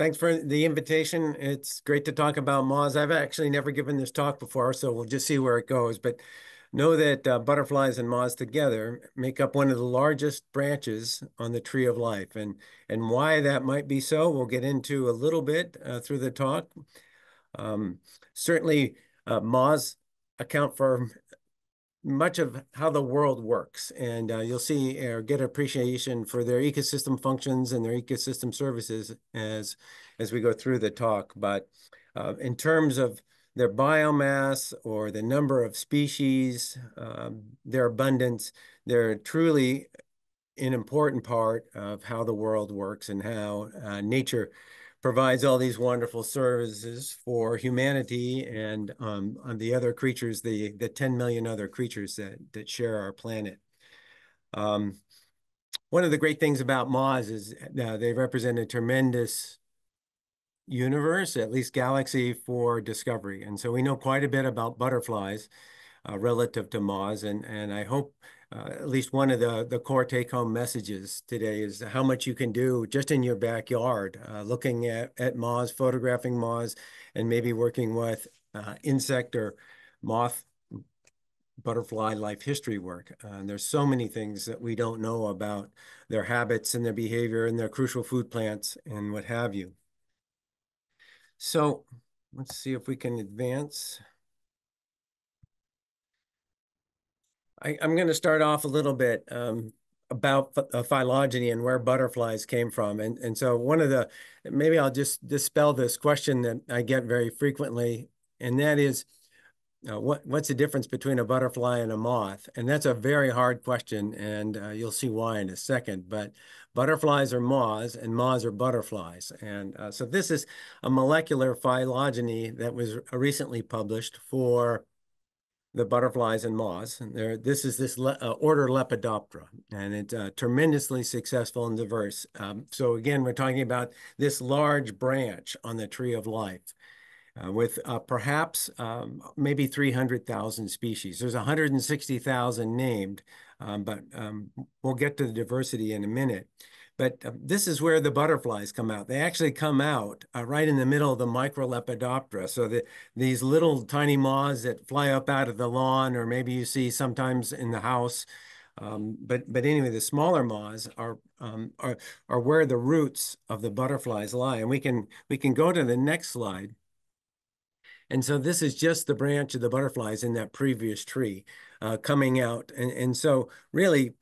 thanks for the invitation. It's great to talk about moths. I've actually never given this talk before, so we'll just see where it goes. But know that uh, butterflies and moths together make up one of the largest branches on the tree of life. And, and why that might be so, we'll get into a little bit uh, through the talk. Um, certainly, uh, moths account for much of how the world works. And uh, you'll see or get appreciation for their ecosystem functions and their ecosystem services as, as we go through the talk. But uh, in terms of their biomass or the number of species, um, their abundance, they're truly an important part of how the world works and how uh, nature provides all these wonderful services for humanity and um, the other creatures, the, the 10 million other creatures that, that share our planet. Um, one of the great things about moths is uh, they represent a tremendous universe, at least galaxy for discovery. And so we know quite a bit about butterflies uh, relative to moths. And, and I hope uh, at least one of the, the core take-home messages today is how much you can do just in your backyard, uh, looking at, at moths, photographing moths, and maybe working with uh, insect or moth butterfly life history work. Uh, and there's so many things that we don't know about their habits and their behavior and their crucial food plants and what have you. So let's see if we can advance. I, am going to start off a little bit um, about uh, phylogeny and where butterflies came from. And, and so one of the, maybe I'll just dispel this question that I get very frequently, and that is, uh, what what's the difference between a butterfly and a moth? And that's a very hard question, and uh, you'll see why in a second. But butterflies are moths, and moths are butterflies. And uh, so this is a molecular phylogeny that was recently published for the butterflies and moths. And there, this is this le, uh, order Lepidoptera, and it's uh, tremendously successful and diverse. Um, so again, we're talking about this large branch on the tree of life uh, with uh, perhaps um, maybe 300,000 species. There's 160,000 named, um, but um, we'll get to the diversity in a minute. But uh, this is where the butterflies come out. They actually come out uh, right in the middle of the Microlepidoptera. So the, these little tiny moths that fly up out of the lawn, or maybe you see sometimes in the house. Um, but but anyway, the smaller moths are um, are are where the roots of the butterflies lie. And we can we can go to the next slide. And so this is just the branch of the butterflies in that previous tree uh, coming out. And, and so really,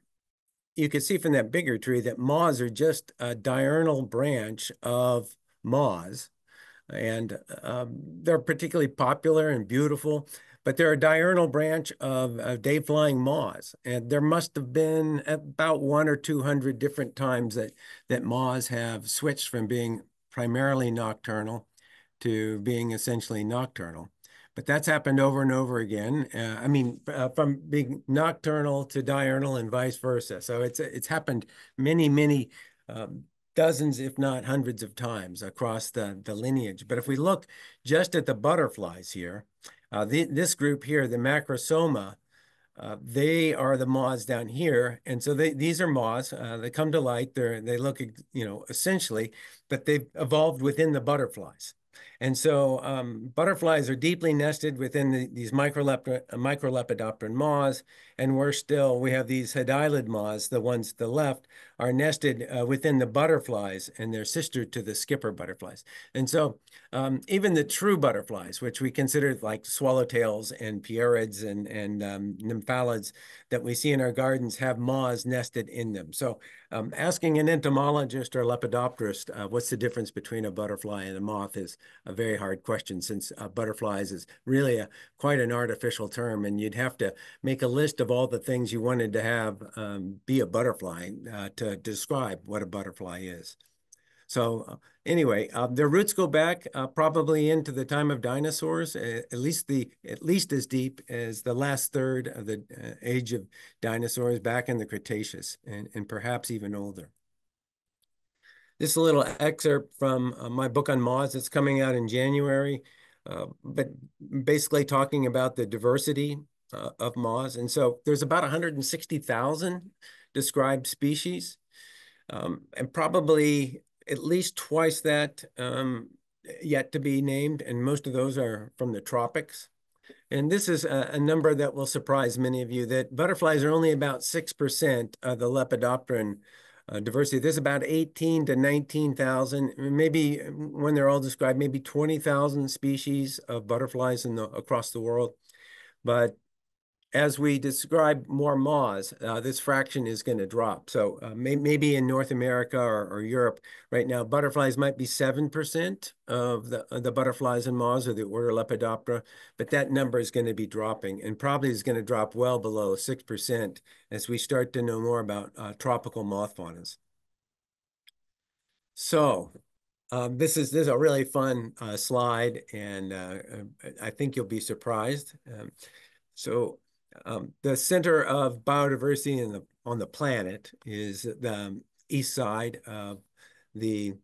you can see from that bigger tree that moths are just a diurnal branch of moths. And um, they're particularly popular and beautiful, but they're a diurnal branch of, of day-flying moths. And there must have been about one or 200 different times that, that moths have switched from being primarily nocturnal to being essentially nocturnal. But that's happened over and over again. Uh, I mean, uh, from being nocturnal to diurnal and vice versa. So it's it's happened many, many um, dozens, if not hundreds of times across the, the lineage. But if we look just at the butterflies here, uh, the, this group here, the Macrosoma, uh, they are the moths down here. And so they, these are moths. Uh, they come to light. They're, they look, you know, essentially, but they've evolved within the butterflies. And so um, butterflies are deeply nested within the, these microlep microlepidopteran moths. And we're still, we have these hedylid moths, the ones to the left, are nested uh, within the butterflies and they're sister to the skipper butterflies. And so um, even the true butterflies, which we consider like swallowtails and pierids and, and um, nymphalids that we see in our gardens have moths nested in them. So um, asking an entomologist or lepidopterist uh, what's the difference between a butterfly and a moth is a very hard question since uh, butterflies is really a, quite an artificial term and you'd have to make a list of of all the things you wanted to have um, be a butterfly uh, to describe what a butterfly is. So uh, anyway, uh, their roots go back uh, probably into the time of dinosaurs, at least the at least as deep as the last third of the uh, age of dinosaurs back in the Cretaceous, and, and perhaps even older. This is a little excerpt from uh, my book on moths that's coming out in January, but basically talking about the diversity uh, of moths. And so there's about 160,000 described species. Um, and probably at least twice that um, yet to be named, and most of those are from the tropics. And this is a, a, number that will surprise many of you, that butterflies are only about 6% of the Lepidopteran uh, diversity. There's about 18 to 19,000, maybe when they're all described, maybe 20,000 species of butterflies in the, across the world. But as we describe more moths, uh, this fraction is going to drop. So uh, may maybe in North America or, or, Europe right now, butterflies might be 7% of the, of the butterflies and moths of the order Lepidoptera, but that number is going to be dropping and probably is going to drop well below 6% as we start to know more about uh, tropical moth faunas. So um, this is this is a really fun uh, slide, and uh, I think you'll be surprised. Um, so um, the center of biodiversity in the, on the planet is the um, east side of the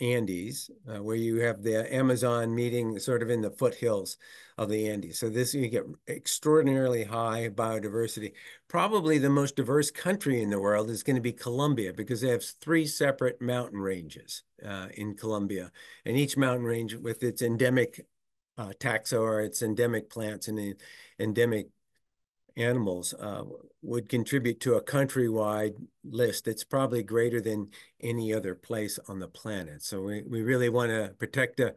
Andes, uh, where you have the Amazon meeting sort of in the foothills of the Andes. So this, you get extraordinarily high biodiversity. Probably the most diverse country in the world is going to be Colombia because they have three separate mountain ranges uh, in Colombia. And each mountain range with its endemic uh, taxa or its endemic plants and endemic animals uh, would contribute to a countrywide list that's probably greater than any other place on the planet. So we, we really want to protect the,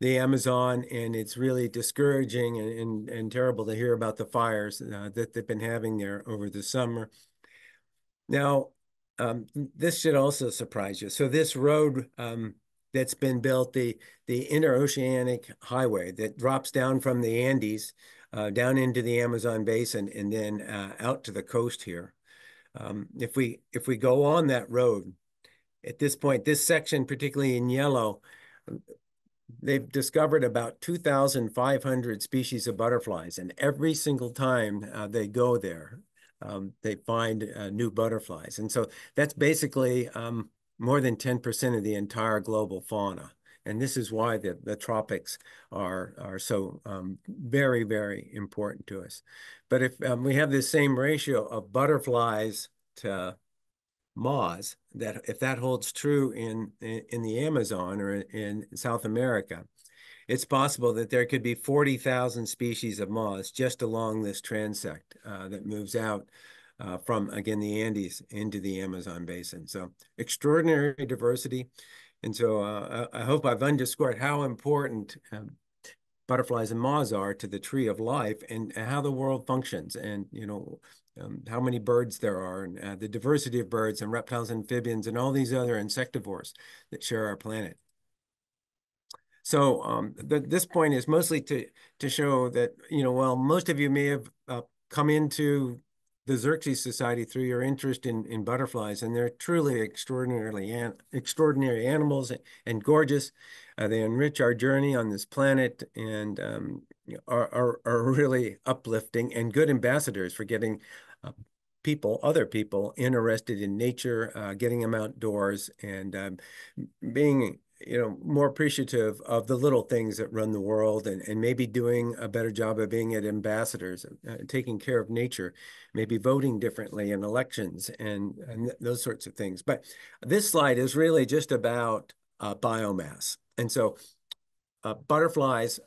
the Amazon, and it's really discouraging and, and, and terrible to hear about the fires uh, that they've been having there over the summer. Now, um, this should also surprise you. So this road um, that's been built, the, the interoceanic highway that drops down from the Andes uh, down into the Amazon basin and then uh, out to the coast here. Um, if we if we go on that road, at this point, this section, particularly in yellow, they've discovered about 2,500 species of butterflies, and every single time uh, they go there, um, they find uh, new butterflies. And so that's basically um, more than 10% of the entire global fauna. And this is why the, the tropics are, are so um, very, very important to us. But if um, we have this same ratio of butterflies to moths, that if that holds true in, in, in the Amazon or in South America, it's possible that there could be 40,000 species of moths just along this transect uh, that moves out uh, from, again, the Andes into the Amazon basin. So extraordinary diversity. And so uh, I hope I've underscored how important um, butterflies and moths are to the tree of life and how the world functions and, you know, um, how many birds there are and uh, the diversity of birds and reptiles, amphibians, and all these other insectivores that share our planet. So um, the, this point is mostly to to show that, you know, while most of you may have uh, come into the Xerces Society through your interest in, in butterflies, and they're truly extraordinarily an, extraordinary animals and gorgeous. Uh, they enrich our journey on this planet and um, are, are, are really uplifting and good ambassadors for getting uh, people, other people, interested in nature, uh, getting them outdoors, and um, being you know, more appreciative of the little things that run the world and, and maybe doing a better job of being at ambassadors, uh, taking care of nature, maybe voting differently in elections and, and those sorts of things. But this slide is really just about uh, biomass. And so uh, butterflies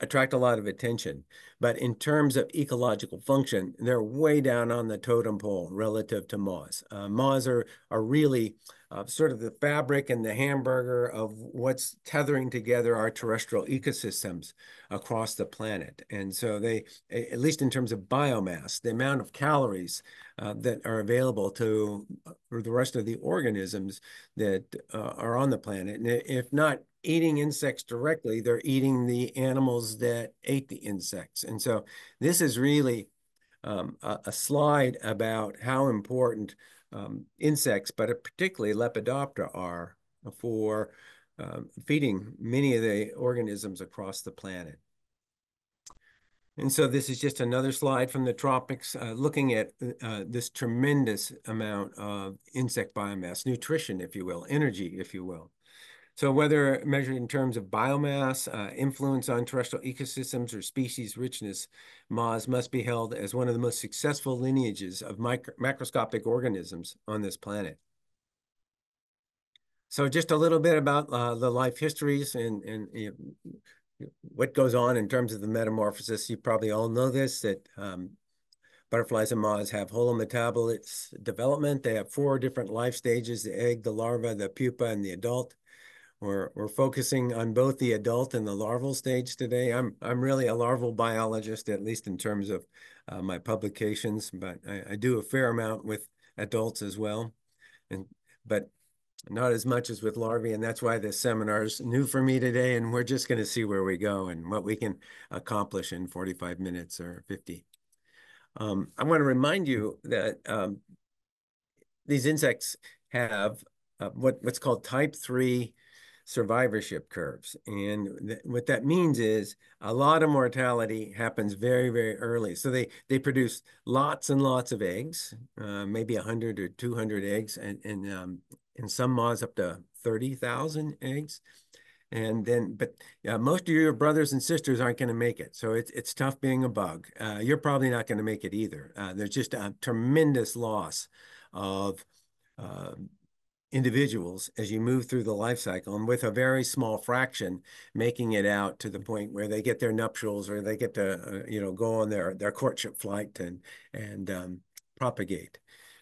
attract a lot of attention. But in terms of ecological function, they're way down on the totem pole relative to moths. Uh, moths are, are really uh, sort of the fabric and the hamburger of what's tethering together our terrestrial ecosystems across the planet. And so they, at least in terms of biomass, the amount of calories uh, that are available to uh, the rest of the organisms that uh, are on the planet. And if not eating insects directly, they're eating the animals that ate the insects. And so this is really um, a, a slide about how important um, insects, but particularly Lepidoptera are for um, feeding many of the organisms across the planet. And so this is just another slide from the tropics, uh, looking at uh, this tremendous amount of insect biomass, nutrition, if you will, energy, if you will. So whether measured in terms of biomass, uh, influence on terrestrial ecosystems, or species richness, moths must be held as one of the most successful lineages of micro macroscopic organisms on this planet. So just a little bit about uh, the life histories and, and you know, what goes on in terms of the metamorphosis. You probably all know this, that um, butterflies and moths have holometabolous development. They have four different life stages, the egg, the larva, the pupa, and the adult. We're, we're focusing on both the adult and the larval stage today. I'm, I'm really a larval biologist, at least in terms of uh, my publications, but I, I do a fair amount with adults as well. And, but not as much as with larvae, and that's why this seminar is new for me today, and we're just going to see where we go and what we can accomplish in 45 minutes or 50. Um, I want to remind you that um, these insects have uh, what, what's called type 3 survivorship curves. And th what that means is a lot of mortality happens very, very early. So they, they produce lots and lots of eggs, uh, maybe 100 or 200 eggs, and, and um, in some moths up to 30,000 eggs. And then, but yeah, most of your brothers and sisters aren't going to make it. So it's, it's tough being a bug. Uh, you're probably not going to make it either. Uh, there's just a tremendous loss of uh, individuals as you move through the life cycle and with a very small fraction making it out to the point where they get their nuptials or they get to uh, you know go on their their courtship flight and and um, propagate.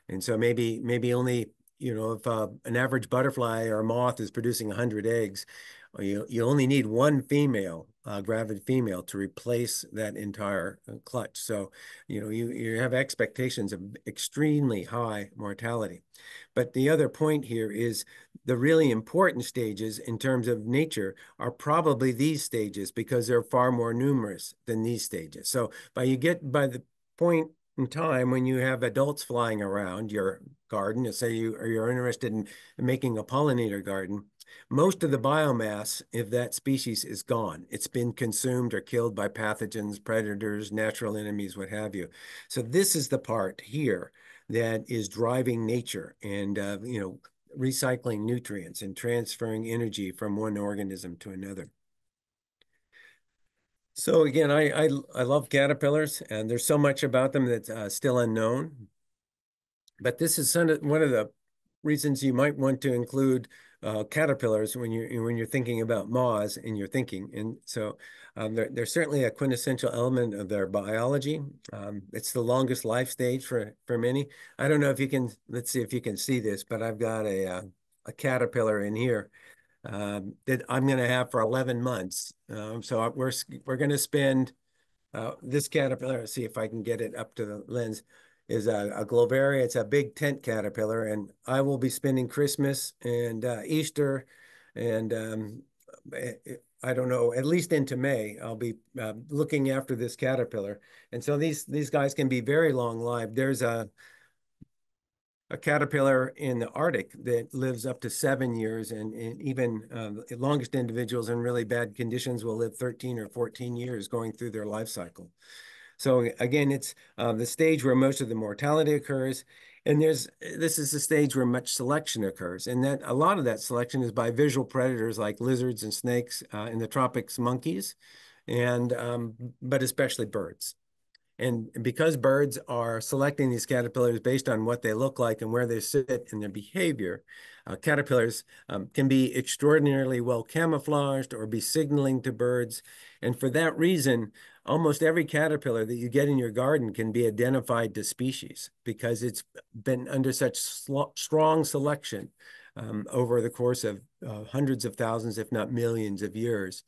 And so maybe maybe only you know if uh, an average butterfly or moth is producing 100 eggs you, you only need one female uh, gravid female to replace that entire uh, clutch. So, you know, you, you have expectations of extremely high mortality. But the other point here is the really important stages in terms of nature are probably these stages because they're far more numerous than these stages. So by you get by the point in time when you have adults flying around your garden, say you or you're interested in making a pollinator garden, most of the biomass if that species is gone. It's been consumed or killed by pathogens, predators, natural enemies, what have you. So this is the part here that is driving nature and, uh, you know, recycling nutrients and transferring energy from one organism to another. So again, I, I, I love caterpillars, and there's so much about them that's uh, still unknown. But this is one of the reasons you might want to include uh, caterpillars when you're when you're thinking about moths in your thinking. And so um, they're, they're certainly a quintessential element of their biology. Um, it's the longest life stage for for many. I don't know if you can. Let's see if you can see this, but I've got a uh, a caterpillar in here um, that I'm going to have for 11 months. Um, so we're we're going to spend uh, this caterpillar. See if I can get it up to the lens is a, a Gloveria. It's a big tent caterpillar, and I will be spending Christmas and uh, Easter, and um, eh, eh, I don't know, at least into May, I'll be uh, looking after this caterpillar. And so these these guys can be very long lived. There's a a caterpillar in the Arctic that lives up to seven years, and, and even uh, the longest individuals in really bad conditions will live 13 or 14 years going through their life cycle. So again, it's uh, the stage where most of the mortality occurs. And there's this is the stage where much selection occurs. And that a lot of that selection is by visual predators like lizards and snakes uh, in the tropics, monkeys, and um, but especially birds. And because birds are selecting these caterpillars based on what they look like and where they sit in their behavior, uh, caterpillars um, can be extraordinarily well camouflaged or be signaling to birds. And for that reason, almost every caterpillar that you get in your garden can be identified to species because it's been under such strong selection um, over the course of uh, hundreds of thousands, if not millions of years.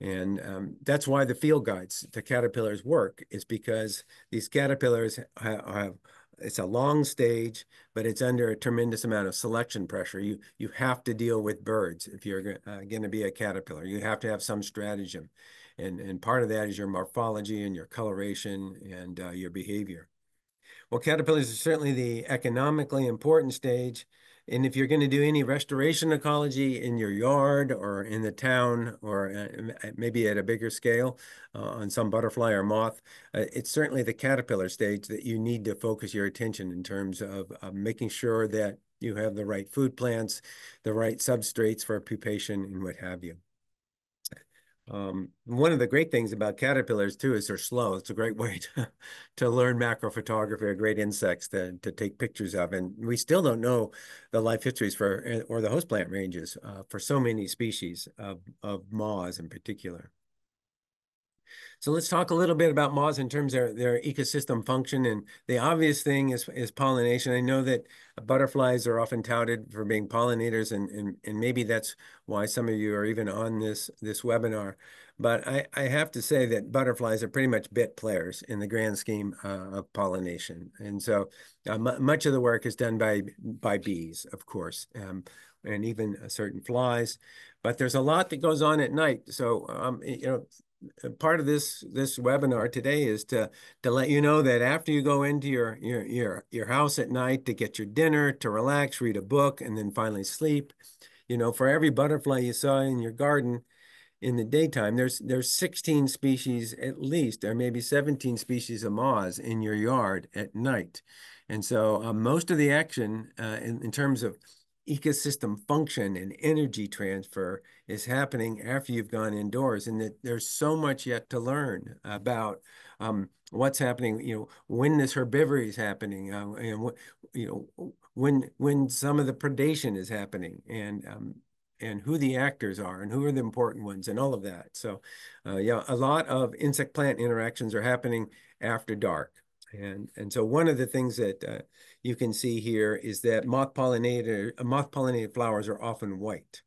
And um, that's why the field guides to caterpillars work is because these caterpillars have, have it's a long stage, but it's under a tremendous amount of selection pressure. You you have to deal with birds if you're uh, going to be a caterpillar. You have to have some stratagem. And, and part of that is your morphology and your coloration and uh, your behavior. Well, caterpillars are certainly the economically important stage. And if you're going to do any restoration ecology in your yard or in the town or uh, maybe at a bigger scale uh, on some butterfly or moth, uh, it's certainly the caterpillar stage that you need to focus your attention in terms of making sure that you have the right food plants, the right substrates for pupation and what have you. Um, one of the great things about caterpillars too is they're slow. It's a great way to, to learn macrophotography or great insects to, to take pictures of. And we still don't know the life histories for, eh, or the host plant ranges uh, for so many species of, of moths in particular. So let's talk a little bit about moths in terms of their, their ecosystem function. And the obvious thing is, is pollination. I know that butterflies are often touted for being pollinators, and, and, and maybe that's why some of you are even on this, this webinar. But I, I have to say that butterflies are pretty much bit players in the grand scheme uh, of pollination. And so uh, much of the work is done by, by bees, of course, um, and even uh, certain flies. But there's a lot that goes on at night. So, um, you know, part of this this webinar today is to to let you know that after you go into your your your your house at night to get your dinner, to relax, read a book, and then finally sleep, you know, for every butterfly you saw in your garden in the daytime, there's there's 16 species at least, or maybe 17 species of moths in your yard at night. And so uh, most of the action uh, in, in terms of ecosystem function and energy transfer is happening after you've gone indoors and that there's so much yet to learn about um, what's happening you know when this herbivory is happening uh, and you know when when some of the predation is happening and um, and who the actors are and who are the important ones and all of that. So uh, yeah a lot of insect plant interactions are happening after dark. And and so one of the things that uh, you can see here is that moth pollinated uh, moth pollinated flowers are often white.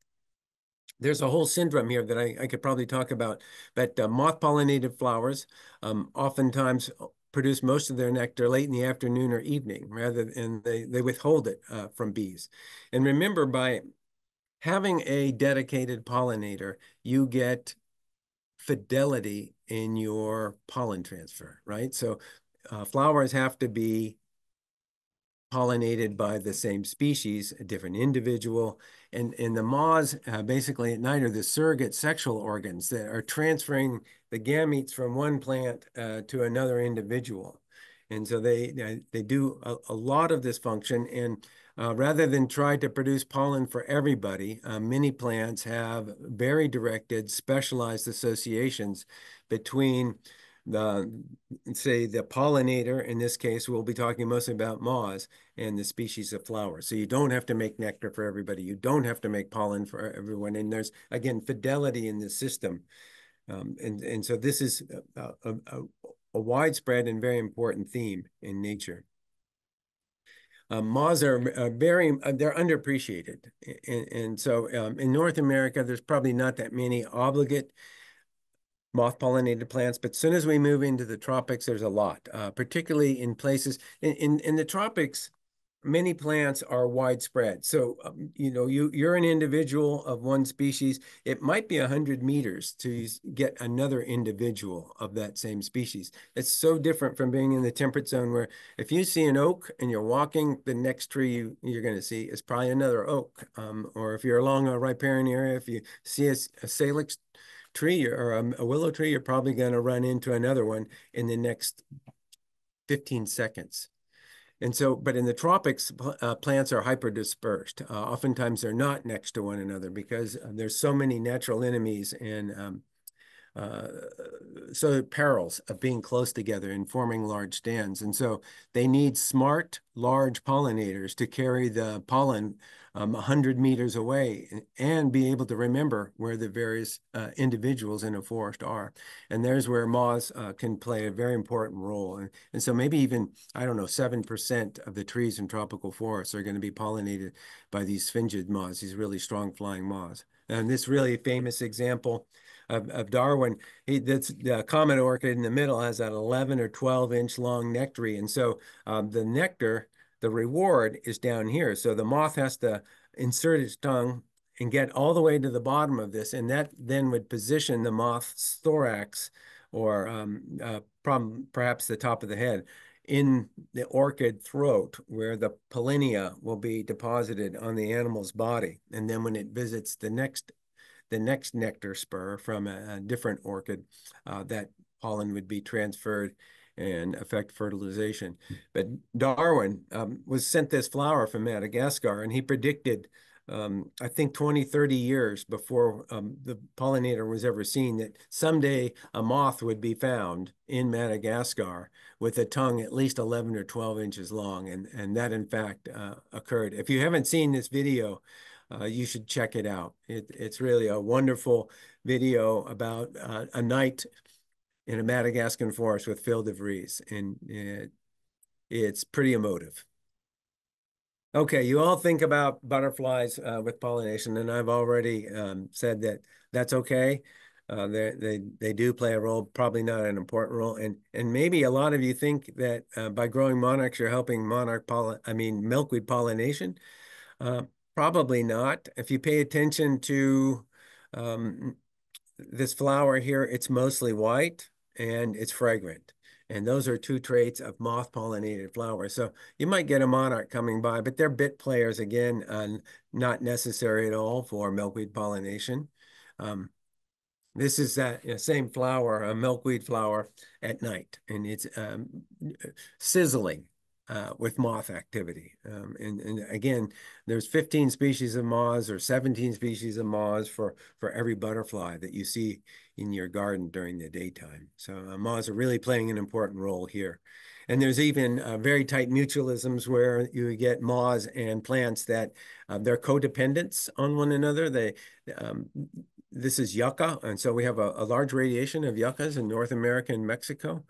There's a whole syndrome here that I, I could probably talk about, but uh, moth pollinated flowers um, oftentimes produce most of their nectar late in the afternoon or evening, rather than they they withhold it uh, from bees. And remember, by having a dedicated pollinator, you get fidelity in your pollen transfer, right? So uh, flowers have to be pollinated by the same species, a different individual. And, and the moths uh, basically at night are the surrogate sexual organs that are transferring the gametes from one plant uh, to another individual. And so they, they do a, a lot of this function. And uh, rather than try to produce pollen for everybody, uh, many plants have very directed, specialized associations between the say the pollinator in this case we'll be talking mostly about moths and the species of flowers. So you don't have to make nectar for everybody. You don't have to make pollen for everyone. And there's again fidelity in the system. Um, and and so this is a, a, a, widespread and very important theme in nature. Um, moths are, are very uh, they're underappreciated. And, and so um, in north america there's probably not that many obligate moth pollinated plants. But as soon as we move into the tropics, there's a lot, uh, particularly in places in, in, in the tropics. Many plants are widespread. So, um, you know, you, you're an individual of one species. It might be 100 meters to get another individual of that same species. It's so different from being in the temperate zone where if you see an oak and you're walking, the next tree you, you're going to see is probably another oak. Um, or if you're along a riparian area, if you see a, a salix tree or a, a willow tree, you're probably going to run into another one in the next 15 seconds. And so, but in the tropics, uh, plants are hyper dispersed. Uh, oftentimes they're not next to one another because uh, there's so many natural enemies and um, uh, so perils of being close together and forming large stands. And so they need smart, large pollinators to carry the pollen um, 100 meters away and be able to remember where the various uh, individuals in a forest are. And there's where moths uh, can play a very important role. And, and so maybe even, I don't know, 7% of the trees in tropical forests are going to be pollinated by these sphingid moths, these really strong flying moths. And this really famous example of, of Darwin, he, that's the comet orchid in the middle has that 11 or 12 inch long nectary. And so um, the nectar the reward is down here. So the moth has to insert its tongue and get all the way to the bottom of this. And that then would position the moth's thorax or um, uh, perhaps the top of the head in the orchid throat where the pollinia will be deposited on the animal's body. And then when it visits the next the next nectar spur from a, a different orchid, uh, that pollen would be transferred and affect fertilization. But Darwin um, was sent this flower from Madagascar, and he predicted um, I think 20, 30 years before um, the pollinator was ever seen, that someday a moth would be found in Madagascar with a tongue at least 11 or 12 inches long. And, and that, in fact, uh, occurred. If you haven't seen this video, uh, you should check it out. It, it's really a wonderful video about uh, a night in a Madagascan forest with Phil DeVries, and it, it's pretty emotive. Okay, you all think about butterflies uh, with pollination, and I've already um, said that that's okay. Uh, they they they do play a role, probably not an important role, and and maybe a lot of you think that uh, by growing monarchs you're helping monarch pollen. I mean milkweed pollination. Probably not. If you pay attention to um, this flower here, it's mostly white and it's fragrant. And those are two traits of moth pollinated flowers. So you might get a monarch coming by, but they're bit players again, uh, not necessary at all for milkweed pollination. Um, this is that you know, same flower, a milkweed flower at night, and it's um, sizzling uh, with moth activity. Um, and, and again, there's 15 species of moths or 17 species of moths for, for every butterfly that you see in your garden during the daytime. So uh, moths are really playing an important role here. And there's even uh, very tight mutualisms where you get moths and plants that uh, they're codependents on one another. They um, this is yucca, and so we have a, a, large radiation of yuccas in North America and Mexico,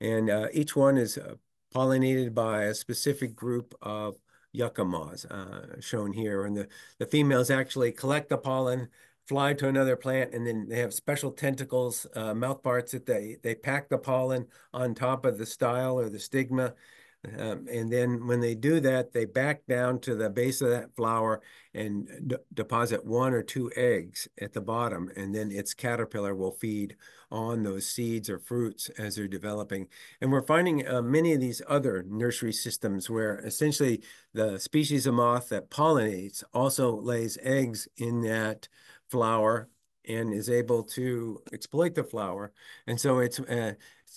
and uh, each one is uh, pollinated by a specific group of yucca moths, uh, shown here. And the, the females actually collect the pollen, fly to another plant, and then they have special tentacles, uh, mouth parts that they, they pack the pollen on top of the style or the stigma, um, and then when they do that, they back down to the base of that flower and deposit one or two eggs at the bottom. And then its caterpillar will feed on those seeds or fruits as they're developing. And we're finding uh, many of these other nursery systems where essentially the species of moth that pollinates also lays eggs in that flower and is able to exploit the flower. And so it's uh,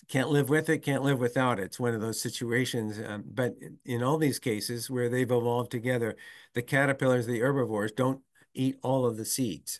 can't live with it, can't live without it. It's one of those situations. Um, but in all these cases where they've evolved together, the caterpillars, the herbivores, don't eat all of the seeds.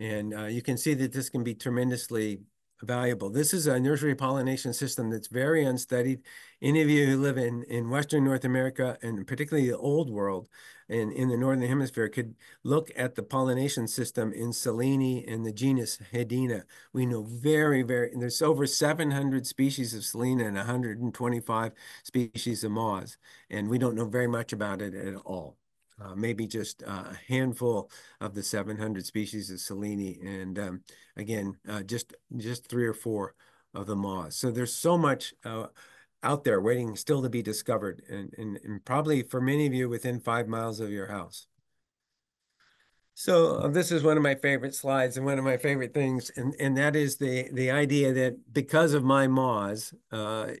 And uh, you can see that this can be tremendously valuable. This is a nursery pollination system that's very unstudied. Any of you who live in, in Western North America, and particularly the old world, and in the Northern Hemisphere, could look at the pollination system in Silene and the genus Hadena. We know very, very, there's over 700 species of Silene and 125 species of moths, and we don't know very much about it at all uh, maybe just uh, a handful of the 700 species of Silene, and um, again, uh, just just three or four of the moths. So there's so much uh, out there waiting still to be discovered, and, and, and probably for many of you within five miles of your house. So uh, this is one of my favorite slides and one of my favorite things, and, and that is the the idea that because of my moths, uh,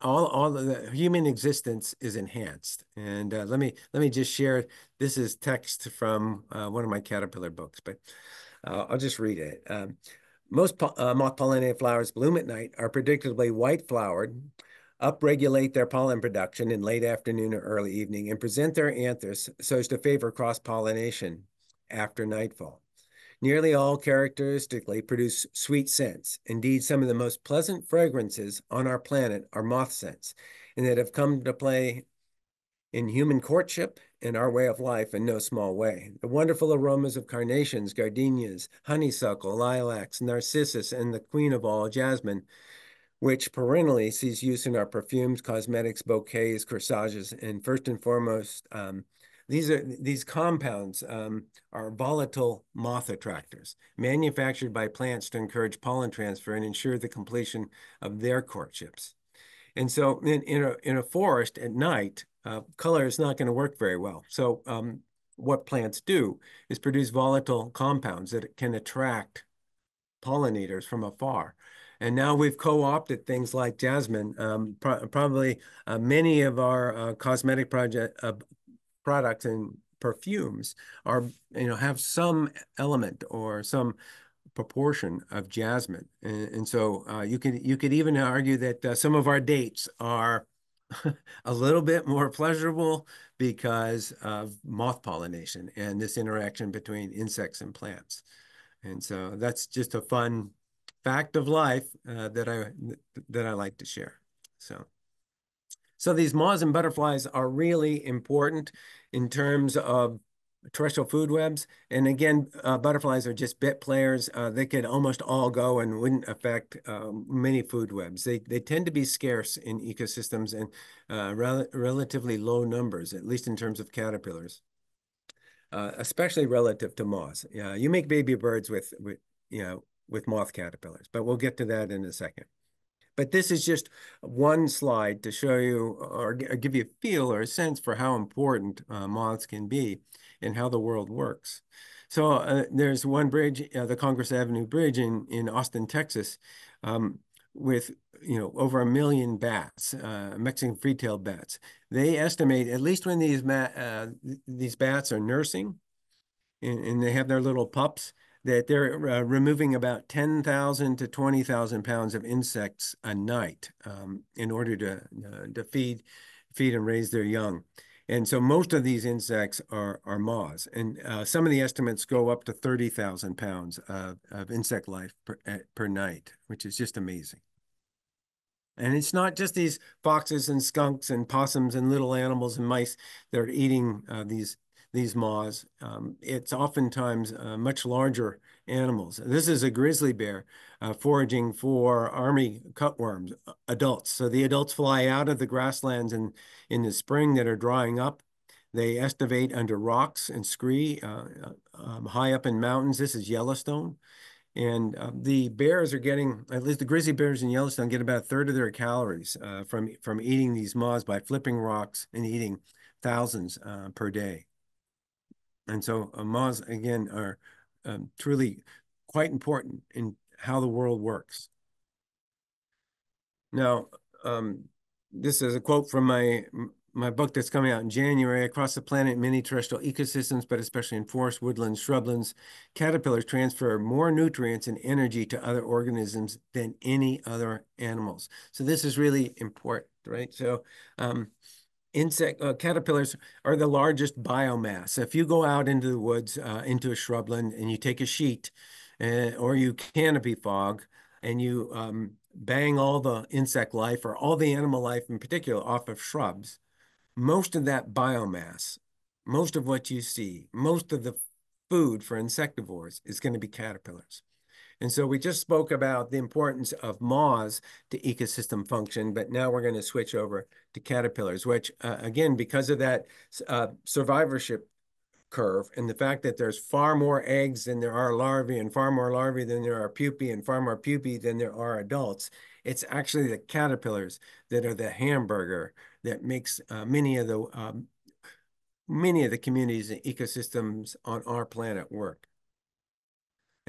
all all the human existence is enhanced. And uh, let me let me just share. This is text from uh, one of my caterpillar books, but uh, I'll just read it. Um, most po uh, moth pollinated flowers bloom at night, are predictably white flowered, upregulate their pollen production in late afternoon or early evening, and present their anthers so as to favor cross pollination after nightfall. Nearly all characteristically produce sweet scents. Indeed, some of the most pleasant fragrances on our planet are moth scents, and that have come to play in human courtship and our way of life in no small way. The wonderful aromas of carnations, gardenias, honeysuckle, lilacs, narcissus, and the queen of all, jasmine, which perennially sees use in our perfumes, cosmetics, bouquets, corsages, and first and foremost, um, these are these compounds um, are volatile moth attractors manufactured by plants to encourage pollen transfer and ensure the completion of their courtships. And so in, in, a, in a forest at night, uh, color is not going to work very well. So um, what plants do is produce volatile compounds that can attract pollinators from afar. And now we've co-opted things like jasmine. Um, pro probably uh, many of our uh, cosmetic project uh, products and perfumes are, you know, have some element or some proportion of jasmine. And, and so uh, you could you could even argue that uh, some of our dates are a little bit more pleasurable because of moth pollination and this interaction between insects and plants. And so that's just a fun fact of life uh, that I that I like to share. So, so these moths and butterflies are really important in terms of terrestrial food webs. And again, uh, butterflies are just bit players. Uh, they could almost all go and wouldn't affect um, many food webs. They, they tend to be scarce in ecosystems and uh, rel relatively low numbers, at least in terms of caterpillars, uh, especially relative to moths. Yeah, you make baby birds with, with, you know, with moth caterpillars, but we'll get to that in a second. But this is just one slide to show you or, give you a feel or a sense for how important uh, moths can be and how the world works. So uh, there's one bridge, uh, the Congress Avenue Bridge in, in Austin, Texas, um, with you know over a million bats, uh, Mexican free-tailed bats. They estimate at least when these uh, these bats are nursing, and, and, they have their little pups, that they're uh, removing about 10,000 to 20,000 pounds of insects a night um, in order to, uh, to feed, feed and raise their young. And so most of these insects are, are moths. And uh, some of the estimates go up to 30,000 pounds of, of insect life per, uh, per night, which is just amazing. And it's not just these foxes and skunks and possums and little animals and mice that are eating uh, these these moths. Um, it's oftentimes uh, much larger animals. This is a grizzly bear uh, foraging for army cutworms, uh, adults. So the adults fly out of the grasslands in, in the spring that are drying up. They estivate under rocks and scree uh, uh, um, high up in mountains. This is Yellowstone. And uh, the bears are getting, at least the grizzly bears in Yellowstone, get about a third of their calories uh, from, from eating these moths by flipping rocks and eating thousands per day. And so uh, moths, again, are um, truly quite important in how the world works. Now, um, this is a quote from my my book that's coming out in January. Across the planet, many terrestrial ecosystems, but especially in forests, woodlands, shrublands, caterpillars transfer more nutrients and energy to other organisms than any other animals. So this is really important, right? So um, insect uh, caterpillars are the largest biomass. If you go out into the woods, uh, into a shrubland, and you take a sheet uh, or you canopy fog, and you um, bang all the insect life or all the animal life in particular off of shrubs, most of that biomass, most of what you see, most of the food for insectivores is going to be caterpillars. And so we just spoke about the importance of moths to ecosystem function, but now we're going to switch over to caterpillars, which uh, again, because of that uh, survivorship curve and the fact that there's far more eggs than there are larvae and far more larvae than there are pupae and far more pupae than there are adults, it's actually the caterpillars that are the hamburger that makes uh, many of the um, many of the communities and ecosystems on our planet work.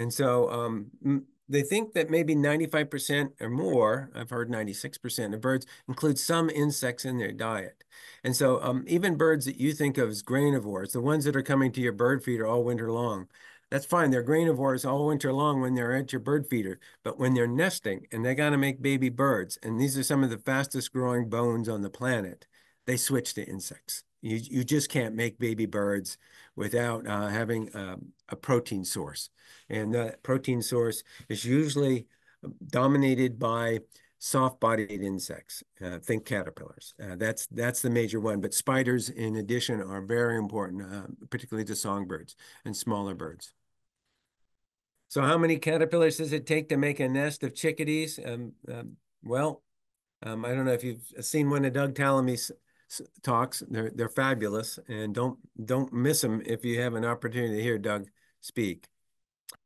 And so um, they think that maybe 95% or more, I've heard 96% of birds include some insects in their diet. And so um, even birds that you think of as granivores, the ones that are coming to your bird feeder all winter long, that's fine. They're granivores all winter long when they're at your bird feeder. But when they're nesting and they got to make baby birds, and these are some of the fastest growing bones on the planet, they switch to insects. You, you just can't make baby birds without uh, having um, a protein source. And that protein source is usually dominated by soft-bodied insects. Uh, think caterpillars. Uh, that's that's the major one. But spiders, in addition, are very important, uh, particularly to songbirds and smaller birds. So how many caterpillars does it take to make a nest of chickadees? Um, um, well, um, I don't know if you've seen one of Doug Tallamy's talks. They're they're fabulous, and don't don't miss them if you have an opportunity to hear Doug speak.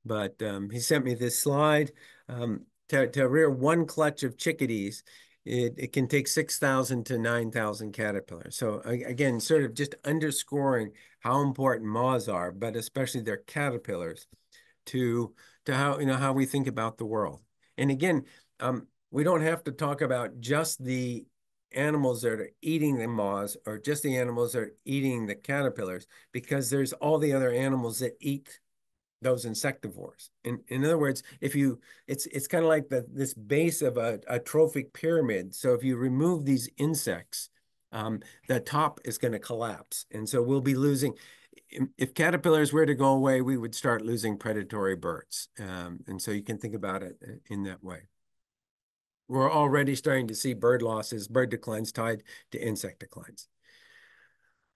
But um, he sent me this slide um, to to rear one clutch of chickadees. It, it can take 6,000 to 9,000 caterpillars. So again, sort of just underscoring how important moths are, but especially their caterpillars to, to how, you know, how we think about the world. And again, um, we don't have to talk about just the animals that are eating the moths or just the animals that are eating the caterpillars because there's all the other animals that eat those insectivores. In, in other words, if you, it's it's kind of like the this base of a, a trophic pyramid. So if you remove these insects, um, the top is going to collapse. And so we'll be losing, if caterpillars were to go away, we would start losing predatory birds. Um, and so you can think about it in that way. We're already starting to see bird losses, bird declines tied to insect declines.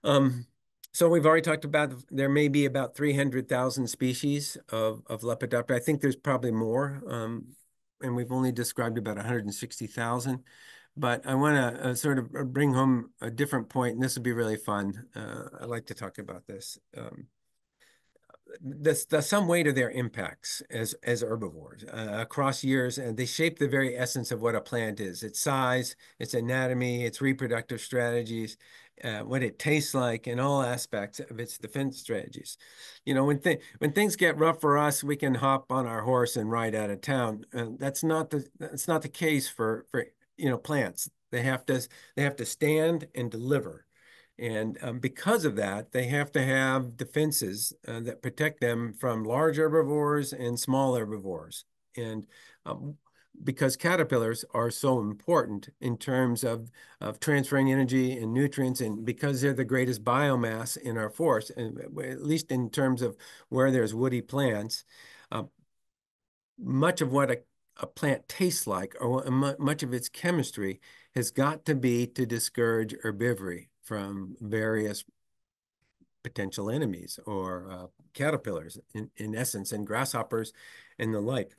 Um, so we've already talked about there may be about 300,000 species of, of Lepidoptera. I think there's probably more, um, and we've only described about 160,000. But I want to uh, sort of uh, bring home a different point, and this will be really fun. Uh, I like to talk about this. Um, the, the some weight of their impacts as as herbivores uh, across years, and they shape the very essence of what a plant is: its size, its anatomy, its reproductive strategies, uh, what it tastes like, in all aspects of its defense strategies. You know, when th when things get rough for us, we can hop on our horse and ride out of town. Uh, that's not the that's not the case for for you know plants. They have to they have to stand and deliver. And um, because of that, they have to have defenses uh, that protect them from large herbivores and small herbivores. And um, because caterpillars are so important in terms of, of transferring energy and nutrients, and because they're the greatest biomass in our forest, and at least in terms of where there's woody plants, uh, much of what a, a plant tastes like, or much of its chemistry, has got to be to discourage herbivory from various potential enemies or uh, caterpillars in, in essence and grasshoppers and the like.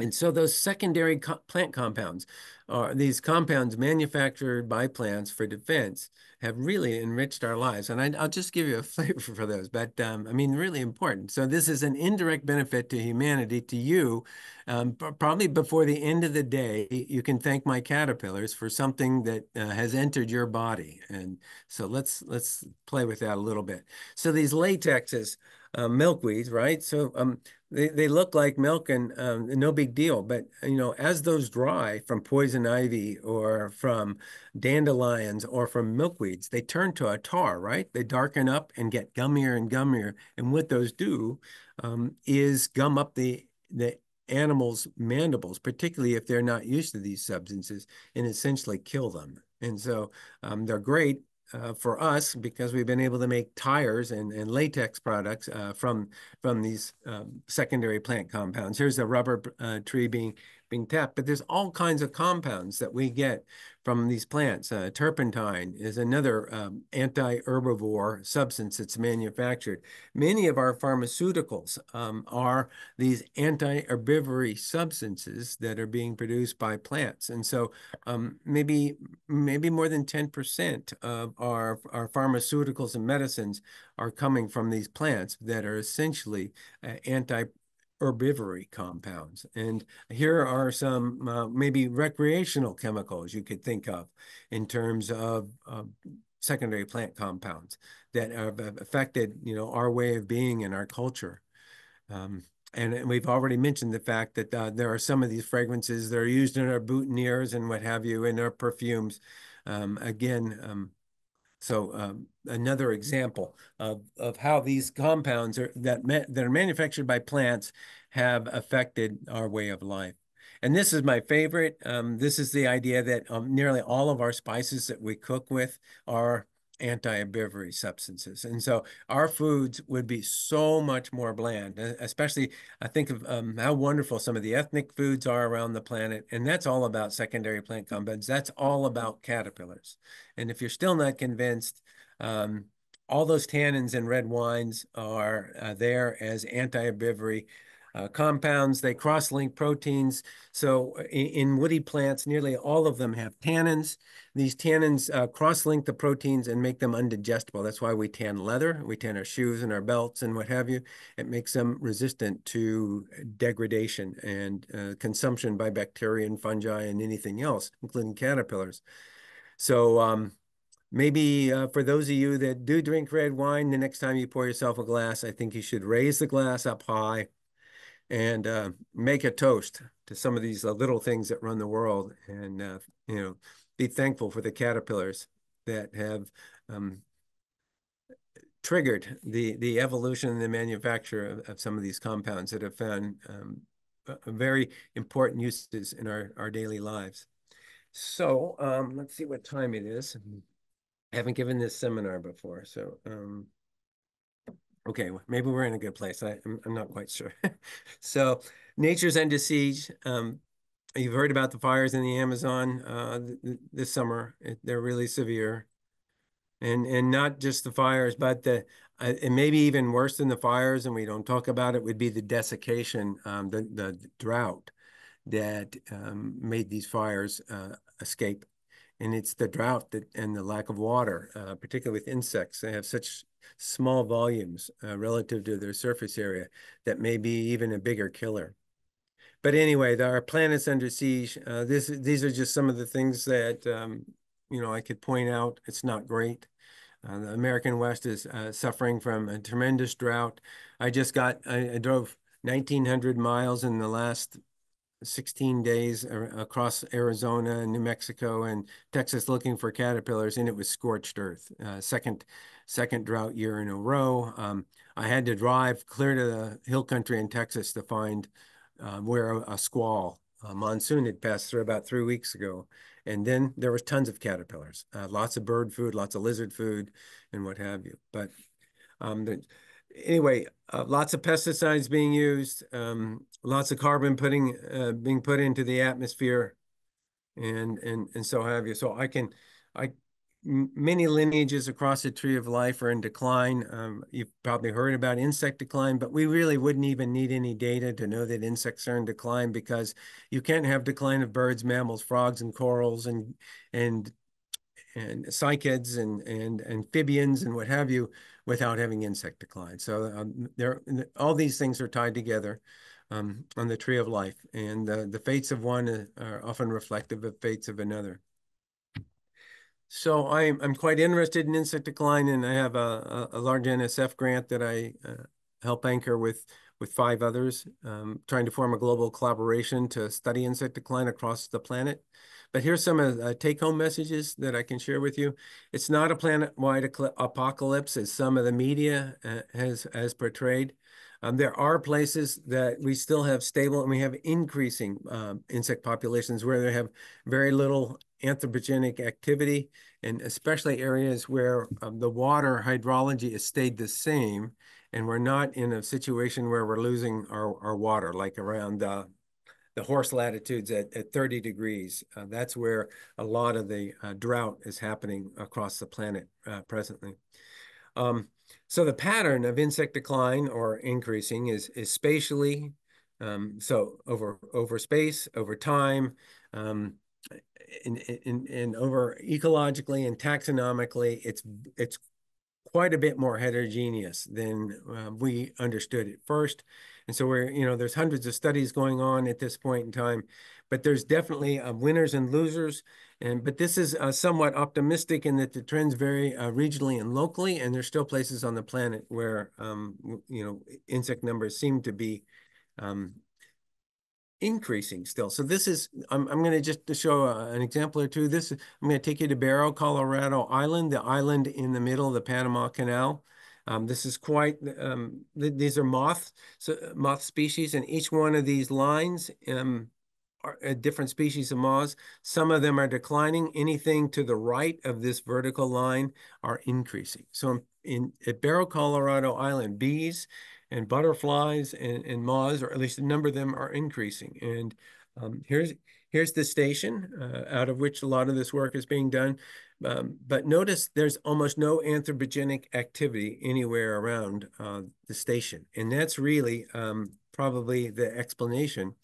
And so those secondary co plant compounds are these compounds manufactured by plants for defense have really enriched our lives. And I, will just give you a flavor for those, but um, I mean, really important. So this is an indirect benefit to humanity, to you. Um, probably before the end of the day, you can thank my caterpillars for something that uh, has entered your body. And so let's let's play with that a little bit. So these latexes, uh, milkweeds, right? So um, they, they look like milk and um, no big deal. But, you know, as those dry from poison ivy or from dandelions or from milkweeds, they turn to a tar, right? They darken up and get gummier and gummier. And what those do um, is gum up the, the animals' mandibles, particularly if they're not used to these substances, and essentially kill them. And so um, they're great uh, for us because we've been able to make tires and, and latex products uh, from from these um, secondary plant compounds. Here's a rubber uh, tree being being tapped, but there's all kinds of compounds that we get from these plants. Uh, turpentine is another um, anti-herbivore substance that's manufactured. Many of our pharmaceuticals um, are these anti-herbivory substances that are being produced by plants. And so um, maybe maybe more than 10% of our, our pharmaceuticals and medicines are coming from these plants that are essentially uh, anti herbivory compounds. And here are some uh, maybe recreational chemicals you could think of in terms of uh, secondary plant compounds that have affected, you know, our way of being and our culture. Um, and we've already mentioned the fact that uh, there are some of these fragrances that are used in our boutonnieres and what have you, in our perfumes. Um, again, um, so um, another example of, of how these compounds are, that, that are manufactured by plants have affected our way of life. And this is my favorite. Um, this is the idea that um, nearly all of our spices that we cook with are anti-herbivory substances. And so our foods would be so much more bland, especially I think of um, how wonderful some of the ethnic foods are around the planet. And that's all about secondary plant compounds. That's all about caterpillars. And if you're still not convinced, um, all those tannins in red wines are uh, there as anti-herbivory uh, compounds. They cross-link proteins. So in, in, woody plants, nearly all of them have tannins. These tannins uh, cross-link the proteins and make them undigestible. That's why we tan leather, we tan our shoes and our belts and what have you. It makes them resistant to degradation and uh, consumption by bacteria and fungi and anything else, including caterpillars. So um, maybe uh, for those of you that do drink red wine, the next time you pour yourself a glass, I think you should raise the glass up high and uh, make a toast to some of these uh, little things that run the world and, uh, you know, be thankful for the caterpillars that have um, triggered the the evolution and the manufacture of, of some of these compounds that have found um, very important uses in our, our daily lives. So um, let's see what time it is. I haven't given this seminar before, so um, okay, maybe we're in a good place. I, I'm, I'm not quite sure. so nature's under siege. Um, you've heard about the fires in the Amazon uh, th this summer. It, they're really severe, and and not just the fires, but the uh, and maybe even worse than the fires, and we don't talk about it, would be the desiccation, um, the the drought that um, made these fires uh, escape and it's the drought that and the lack of water, uh, particularly with insects. They have such small volumes uh, relative to their surface area that may be even a bigger killer. But anyway, our planet's under siege. Uh, this these are just some of the things that um, you know I could point out. It's not great. Uh, the American West is uh, suffering from a tremendous drought. I just got I, I drove 1,900 miles in the last 16 days across Arizona and New Mexico and Texas looking for caterpillars, and it was scorched earth. Uh, second, second drought year in a row. Um, I had to drive clear to the hill country in Texas to find uh, where a, a squall, a monsoon had passed through about three weeks ago. And then there was tons of caterpillars, uh, lots of bird food, lots of lizard food, and what have you. But um, the, anyway, uh, lots of pesticides being used, um, lots of carbon putting uh, being put into the atmosphere, and and and so have you. So I can, I many lineages across the tree of life are in decline. Um, you've probably heard about insect decline, but we really wouldn't even need any data to know that insects are in decline because you can't have decline of birds, mammals, frogs, and corals, and and and cycads and and amphibians and what have you without having insect decline. So um, there, all these things are tied together um, on the tree of life, and uh, the fates of one uh, are often reflective of fates of another. So I'm I'm quite interested in insect decline, and I have a, a, a large NSF grant that I uh, help anchor with with five others, um, trying to form a global collaboration to study insect decline across the planet. But here's some of the take-home messages that I can share with you. It's not a planet-wide apocalypse as some of the media uh, has, has portrayed. Um, there are places that we still have stable and we have increasing um, insect populations where they have very little anthropogenic activity, and especially areas where um, the water hydrology has stayed the same, and we're not in a situation where we're losing our, our water, like around uh, the horse latitudes at, at 30 degrees. Uh, that's where a lot of the uh, drought is happening across the planet uh, presently. Um, so the pattern of insect decline or increasing is, is spatially, um, so over, over space, over time, um, and, and, and over ecologically and taxonomically, it's, it's quite a bit more heterogeneous than uh, we understood at first. And so we're, you know, there's hundreds of studies going on at this point in time, but there's definitely uh, winners and losers. And but this is uh, somewhat optimistic in that the trends vary uh, regionally and locally, and there's still places on the planet where, um, you know, insect numbers seem to be um, increasing still. So this is, I'm, I'm going to just to show a, an example or two. This, I'm going to take you to Barro, Colorado Island, the island in the middle of the Panama Canal. Um, this is quite, um, th these are moths, so moth species, and each one of these lines um, are different species of moths. Some of them are declining. Anything to the right of this vertical line are increasing. So in, in at Barro, Colorado Island, bees and butterflies and, and moths, or at least a number of them are increasing. And um, here's here's the station uh, out of which a lot of this work is being done. Um, but notice there's almost no anthropogenic activity anywhere around uh, the station. And that's really um, probably the explanation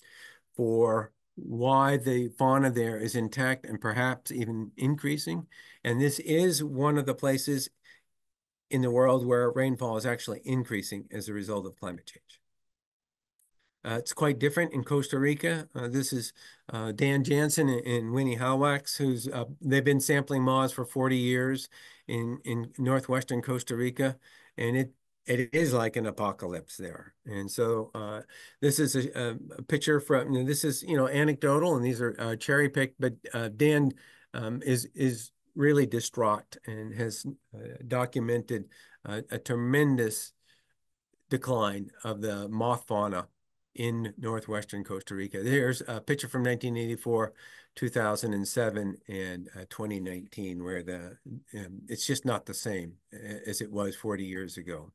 for why the fauna there is intact and perhaps even increasing. And this is one of the places in the world where rainfall is actually increasing as a result of climate change. Uh, it's quite different in Costa Rica. Uh, this is uh, Dan Janzen and, and Winnie Hallwachs, who's uh, they've been sampling moths for 40 years in in northwestern Costa Rica, and it it is like an apocalypse there. And so uh, this is a, a, picture from this is you know anecdotal, and these are uh, cherry picked, but Dan um, is is really distraught and has uh, documented a, a tremendous decline of the moth fauna in northwestern Costa Rica. There's a picture from 1984, 2007, and uh, 2019, where the um, it's just not the same as it was 40 years ago.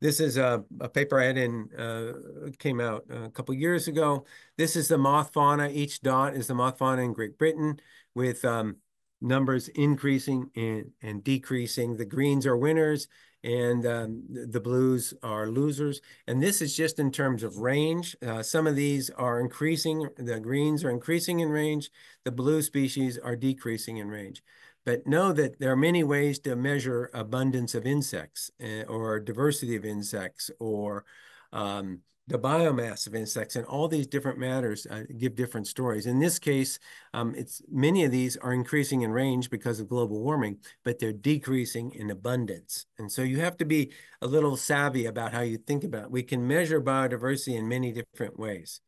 This is a, a paper I had in, uh, came out a couple years ago. This is the moth fauna. Each dot is the moth fauna in Great Britain with um, numbers increasing and, and decreasing. The greens are winners and um, the blues are losers. And this is just in terms of range. Uh, some of these are increasing. The greens are increasing in range. The blue species are decreasing in range. But know that there are many ways to measure abundance of insects uh, or diversity of insects or um, the biomass of insects and all these different matters uh, give different stories. In this case, um, it's many of these are increasing in range because of global warming, but they're decreasing in abundance. And so you have to be a little savvy about how you think about it. We can measure biodiversity in many different ways.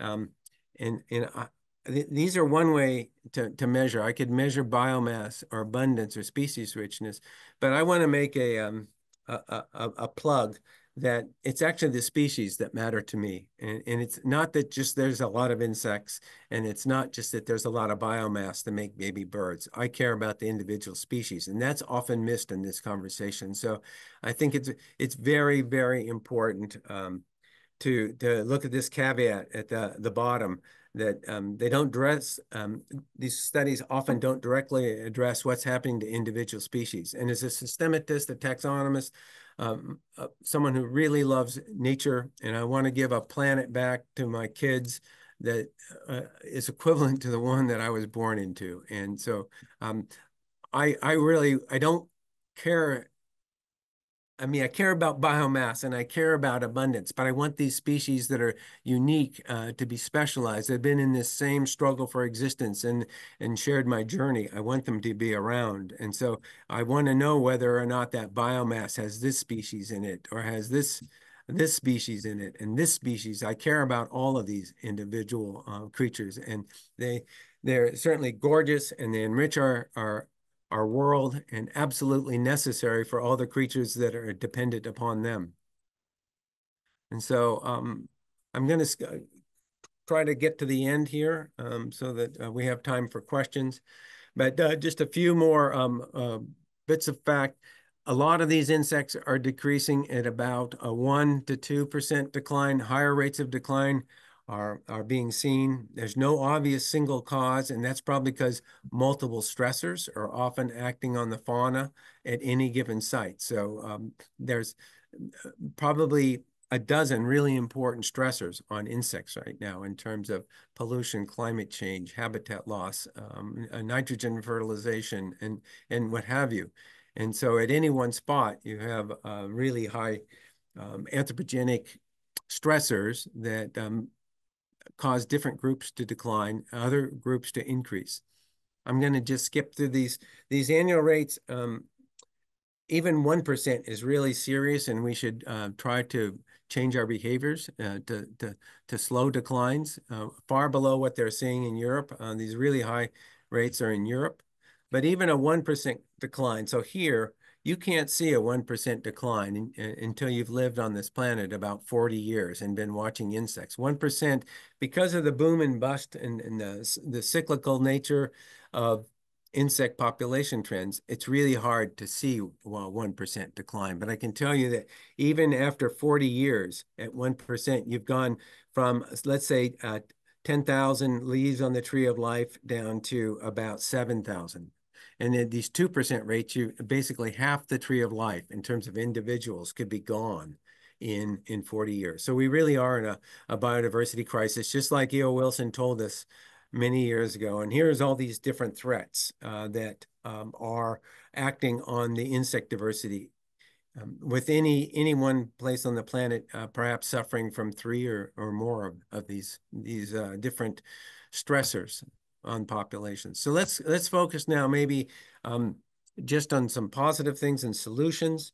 Um, and and These are one way to, to measure. I could measure biomass or abundance or species richness, but I want to make a, um, a, a, a plug that it's actually the species that matter to me. And, and it's not that just there's a lot of insects and it's not just that there's a lot of biomass to make baby birds. I care about the individual species and that's often missed in this conversation. So I think it's it's very, very important um, to, to look at this caveat at the, the bottom that um, they don't address, um, these studies often don't directly address what's happening to individual species. And as a systematist, a taxonomist, um, uh, someone who really loves nature, and I want to give a planet back to my kids that uh, is equivalent to the one that I was born into. And so um, I, I really, I don't care I mean, I care about biomass and I care about abundance, but I want these species that are unique uh, to be specialized. They've been in this same struggle for existence and and shared my journey. I want them to be around, and so I want to know whether or not that biomass has this species in it or has this this species in it and this species. I care about all of these individual uh, creatures, and they they're certainly gorgeous and they enrich our our our world and absolutely necessary for all the creatures that are dependent upon them. And so um, I'm going to uh, try to get to the end here um, so that uh, we have time for questions. But uh, just a few more um, uh, bits of fact. A lot of these insects are decreasing at about a 1 to 2% decline. Higher rates of decline are, are being seen. There's no obvious single cause, and that's probably because multiple stressors are often acting on the fauna at any given site. So um, there's uh, probably a dozen really important stressors on insects right now in terms of pollution, climate change, habitat loss, um, nitrogen fertilization, and, and what have you. And so at any one spot, you have uh, really high um, anthropogenic stressors that um, cause different groups to decline, other groups to increase. I'm going to just skip through these. These annual rates, um, even 1% is really serious, and we should uh, try to change our behaviors uh, to, to, to slow declines, uh, far below what they're seeing in Europe. Uh, these really high rates are in Europe, but even a 1% decline. So here, you can't see a 1% decline in, in, until you've lived on this planet about 40 years and been watching insects. 1%, because of the boom and bust and, and the, the cyclical nature of insect population trends, it's really hard to see well, 1% decline. But I can tell you that even after 40 years at 1%, you've gone from, let's say, uh, 10,000 leaves on the tree of life down to about 7,000 and at these 2% rates, you basically half the tree of life in terms of individuals could be gone in, in 40 years. So we really are in a, a biodiversity crisis, just like E.O. Wilson told us many years ago. And here's all these different threats uh, that um, are acting on the insect diversity. Um, with any any one place on the planet, uh, perhaps suffering from three or, or more of, of these these uh, different stressors on populations. So let's let's focus now maybe um, just on some positive things and solutions.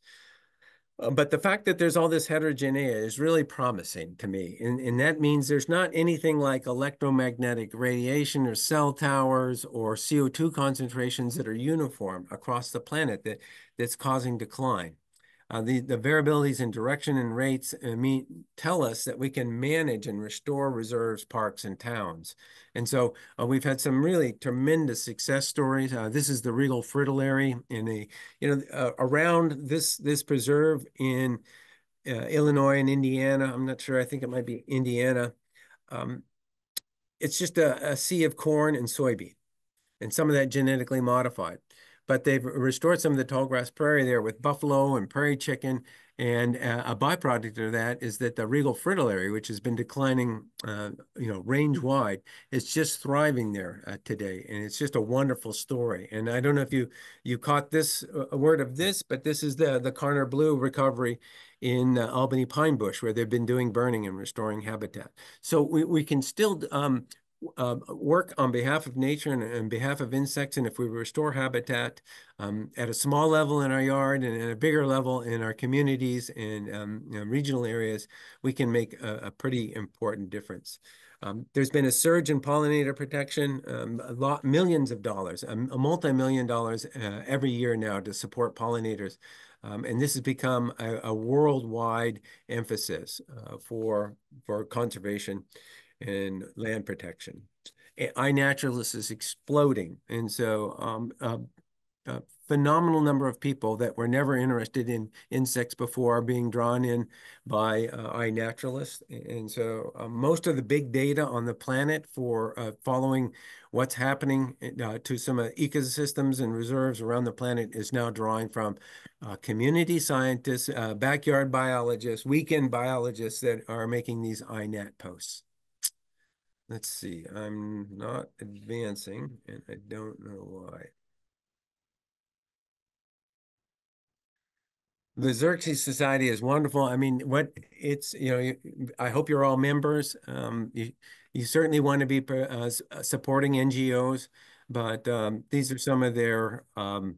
Uh, but the fact that there's all this heterogeneity is really promising to me. And, and that means there's not anything like electromagnetic radiation or cell towers or CO2 concentrations that are uniform across the planet that, that's causing decline. Uh, the, the variabilities in direction and rates uh, mean, tell us that we can manage and restore reserves, parks, and towns. And so uh, we've had some really tremendous success stories. Uh, this is the Regal Fritillary in a, you know, uh, around this, this preserve in uh, Illinois and Indiana. I'm not sure. I think it might be Indiana. Um, it's just a, a sea of corn and soybean and some of that genetically modified but they've restored some of the tall grass prairie there with buffalo and prairie chicken. And uh, a byproduct of that is that the regal fritillary, which has been declining, uh, you know, range wide, is just thriving there uh, today, and it's just a wonderful story. And I don't know if you you caught this uh, a word of this, but this is the the Karner Blue recovery in uh, Albany Pine Bush, where they've been doing burning and restoring habitat. So we we can still um, uh, work on behalf of nature and on behalf of insects. And if we restore habitat um, at a small level in our yard and at a bigger level in our communities and um, you know, regional areas, we can make a, a pretty important difference. Um, there's been a surge in pollinator protection, um, a lot, millions of dollars, a, a multi-million dollars uh, every year now to support pollinators. Um, and this has become a, a worldwide emphasis uh, for, for conservation and land protection. iNaturalist is exploding. And so um, uh, a phenomenal number of people that were never interested in insects before are being drawn in by uh, iNaturalist. And so uh, most of the big data on the planet for uh, following what's happening uh, to some ecosystems and reserves around the planet is now drawing from uh, community scientists, uh, backyard biologists, weekend biologists that are making these iNat posts. Let's see, I'm not advancing and I don't know why. The Xerces Society is wonderful. I mean, what it's, you know, I hope you're all members. Um, you, you certainly want to be uh, uh supporting NGOs, but um, these are some of their um,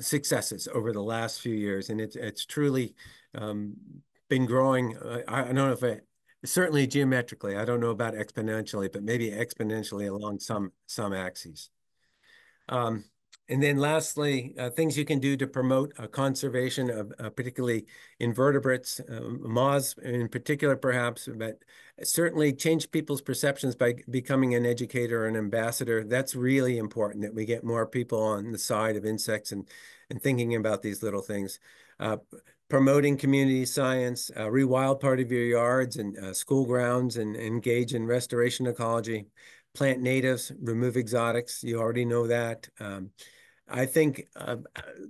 successes over the last few years. And it's, it's truly um, been growing. Uh, I, I don't know if I, certainly geometrically. I don't know about exponentially, but maybe exponentially along some some axes. Um, and then lastly, uh, things you can do to promote uh, conservation of uh, particularly invertebrates, um, moths in particular perhaps, but certainly change people's perceptions by becoming an educator or an ambassador. That's really important that we get more people on the side of insects and, and thinking about these little things. Promoting community science, uh, rewild part of your yards and uh, school grounds and engage in restoration ecology, plant natives, remove exotics. You already know that. Um, I think uh,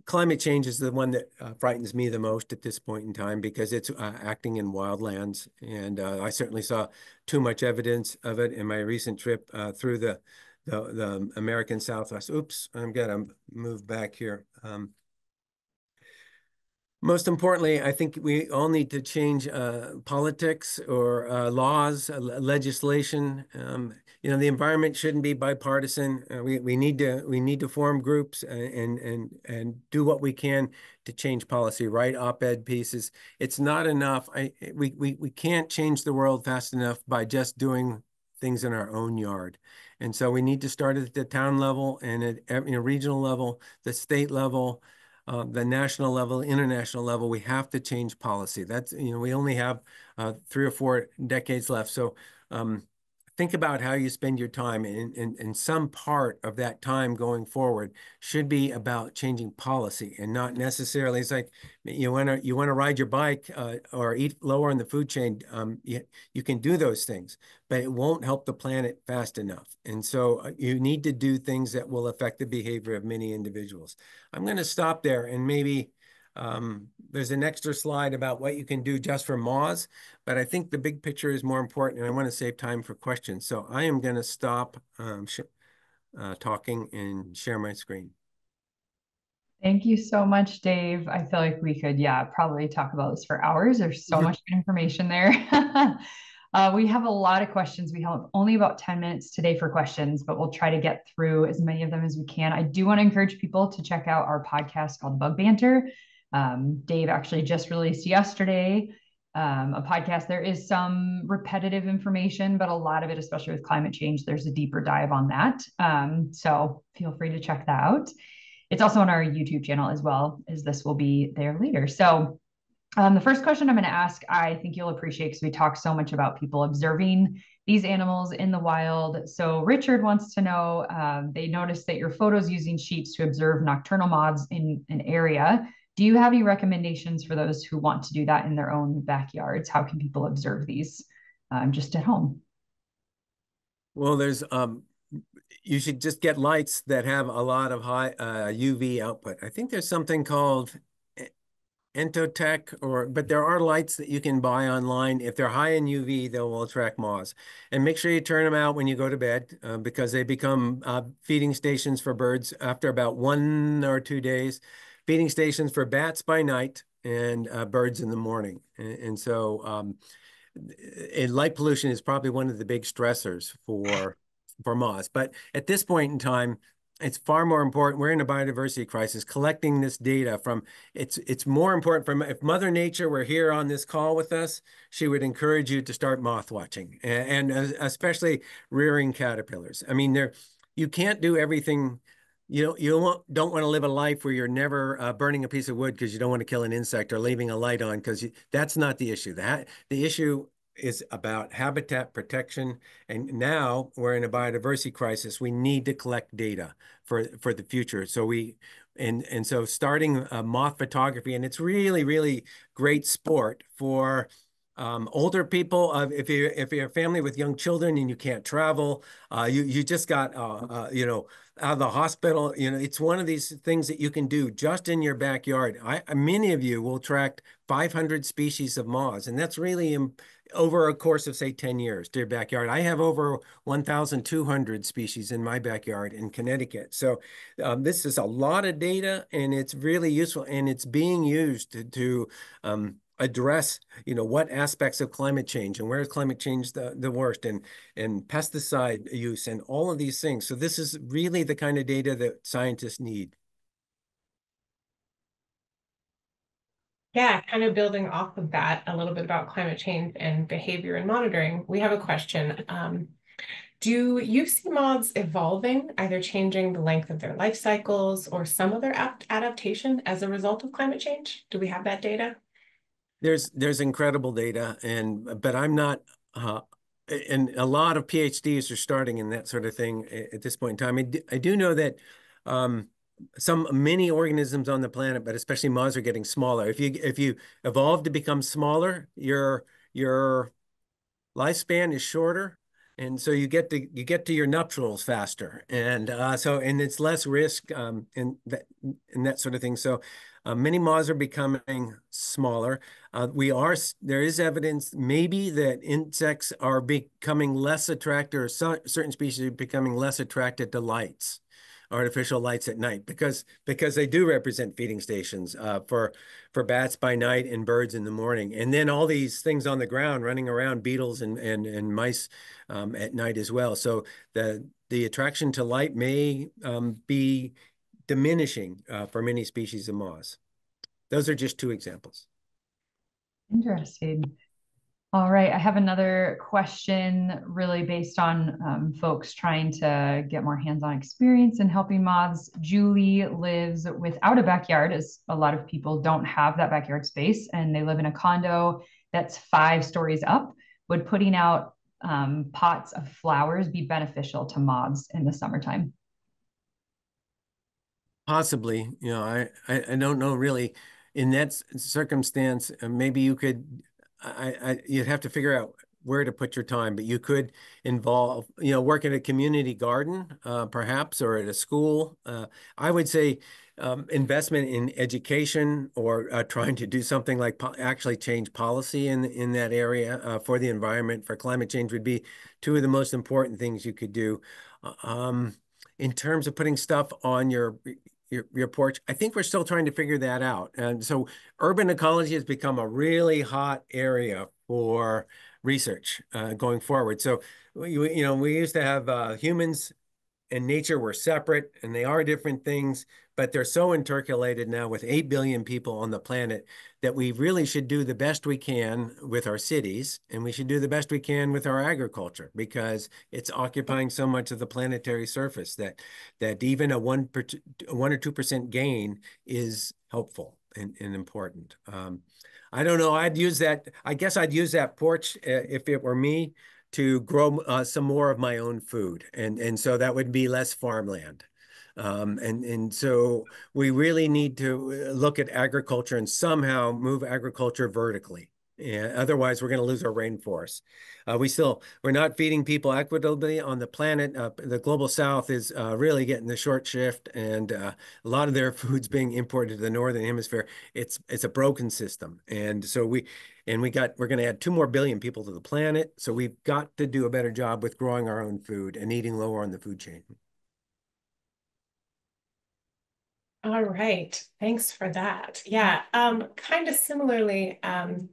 climate change is the one that uh, frightens me the most at this point in time because it's uh, acting in wildlands. And uh, I certainly saw too much evidence of it in my recent trip through the, the, the American Southwest. Oops, I'm gonna move back here. Um, most importantly, I think we all need to change uh, politics or uh, laws, uh, legislation. Um, you know, the environment shouldn't be bipartisan. Uh, we we need to we need to form groups and and and do what we can to change policy. Write op-ed pieces. It's not enough. I we we we can't change the world fast enough by just doing things in our own yard. And so we need to start at the town level and at you know, regional level, the state level, uh, the national level, international level, we have to change policy. That's, you know, we only have uh, three or four decades left. So um, think about how you spend your time and, and, and some part of that time going forward should be about changing policy and not necessarily it's like you want to you want to ride your bike uh, or eat lower in the food chain um, you, you can do those things but it won't help the planet fast enough. And so uh, you need to do things that will affect the behavior of many individuals. I'm going to stop there and maybe um, there's an extra slide about what you can do just for moths, but I think the big picture is more important and I want to save time for questions. So I am going to stop um, uh, talking and share my screen. Thank you so much, Dave. I feel like we could, yeah, probably talk about this for hours. There's so much information there. uh, we have a lot of questions. We have only about 10 minutes today for questions, but we'll try to get through as many of them as we can. I do want to encourage people to check out our podcast called Bug Banter. Um, Dave actually just released yesterday um, a podcast. There is some repetitive information, but a lot of it, especially with climate change, there's a deeper dive on that. Um, so feel free to check that out. It's also on our YouTube channel as well, as this will be there later. So um, the first question I'm going to ask, I think you'll appreciate because we talk so much about people observing these animals in the wild. So Richard wants to know, um, they noticed that your photos using sheets to observe nocturnal moths in an area. Do you have any recommendations for those who want to do that in their own backyards? How can people observe these um, just at home? Well, there's um, you should just get lights that have a lot of high uh, UV output. I think there's something called Entotech or but there are lights that you can buy online. If they're high in UV, they will attract moths. And make sure you turn them out when you go to bed uh, because they become uh, feeding stations for birds after about one or two days. Feeding stations for bats by night and uh, birds in the morning. And, and so um, and light pollution is probably one of the big stressors for for moths. But at this point in time, it's far more important. We're in a biodiversity crisis. Collecting this data from it's it's more important from if Mother Nature were here on this call with us, she would encourage you to start moth watching and, and especially rearing caterpillars. I mean, there you can't do everything. You don't you don't, want to live a life where you're never uh, burning a piece of wood because you don't want to kill an insect or leaving a light on because that's not the issue. That the issue is about habitat protection. And now we're in a biodiversity crisis. We need to collect data for, for the future. So we, and, and so starting uh, moth photography, and it's really, really great sport for um, older people, uh, if you if you're a family with young children and you can't travel, uh, you you just got uh, uh, you know out of the hospital. You know it's one of these things that you can do just in your backyard. I many of you will track 500 species of moths, and that's really over a course of say 10 years to your backyard. I have over 1,200 species in my backyard in Connecticut. So um, this is a lot of data, and it's really useful, and it's being used to, to um, address you know what aspects of climate change and where is climate change the, the worst and and pesticide use and all of these things so this is really the kind of data that scientists need yeah kind of building off of that a little bit about climate change and behavior and monitoring we have a question um, do you see moths evolving, either changing the length of their life cycles or some other adaptation as a result of climate change? Do we have that data? There's there's incredible data, and but I'm not. Uh, and a lot of PhDs are starting in that sort of thing at this point in time. I do, I do know that um, some many organisms on the planet, but especially moths, are getting smaller. If you if you evolve to become smaller, your your lifespan is shorter, and so you get to you get to your nuptials faster, and uh, so and it's less risk um, and that and that sort of thing. So uh, many moths are becoming smaller. Uh, we are there is evidence maybe that insects are becoming less attracted, or so, certain species are becoming less attracted to lights, artificial lights at night, because because they do represent feeding stations uh, for for bats by night and birds in the morning, and then all these things on the ground running around, beetles and and and mice um, at night as well. So the the attraction to light may um, be diminishing uh, for many species of moths. Those are just two examples. Interesting. All right, I have another question really based on um, folks trying to get more hands-on experience in helping moths. Julie lives without a backyard as a lot of people don't have that backyard space and they live in a condo that's five stories up. Would putting out um, pots of flowers be beneficial to moths in the summertime? Possibly, you know, I, I, I don't know really. In that circumstance, uh, maybe you could, I, I, you'd have to figure out where to put your time, but you could involve, you know, work at a community garden, uh, perhaps, or at a school. Uh, I would say um, investment in education or uh, trying to do something like actually change policy in in that area uh, for the environment for climate change would be two of the most important things you could do. Uh, um, in terms of putting stuff on your your, your porch. I think we're still trying to figure that out. And so urban ecology has become a really hot area for research uh, going forward. So, you, you know, we used to have uh, humans and nature were separate and they are different things. but they're so intercalated now with 8 billion people on the planet that we really should do the best we can with our cities and we should do the best we can with our agriculture because it's occupying so much of the planetary surface that that even a one per, one or two percent gain is helpful and, and important. Um, I don't know. I'd use that. I guess I'd use that porch uh, if it were me to grow uh, some more of my own food, and and so that would be less farmland. Um, and and so we really need to uh, look at agriculture and somehow move agriculture vertically. Yeah, otherwise we're going to lose our rainforest. Uh, we still we're not feeding people equitably on the planet. Uh, the global south is uh, really getting the short shift, and uh, a lot of their food's being imported to the northern hemisphere. It's it's a broken system, and so we and we got we're going to add two more billion people to the planet. So we've got to do a better job with growing our own food and eating lower on the food chain. All right, thanks for that. Yeah, um, kind of similarly um,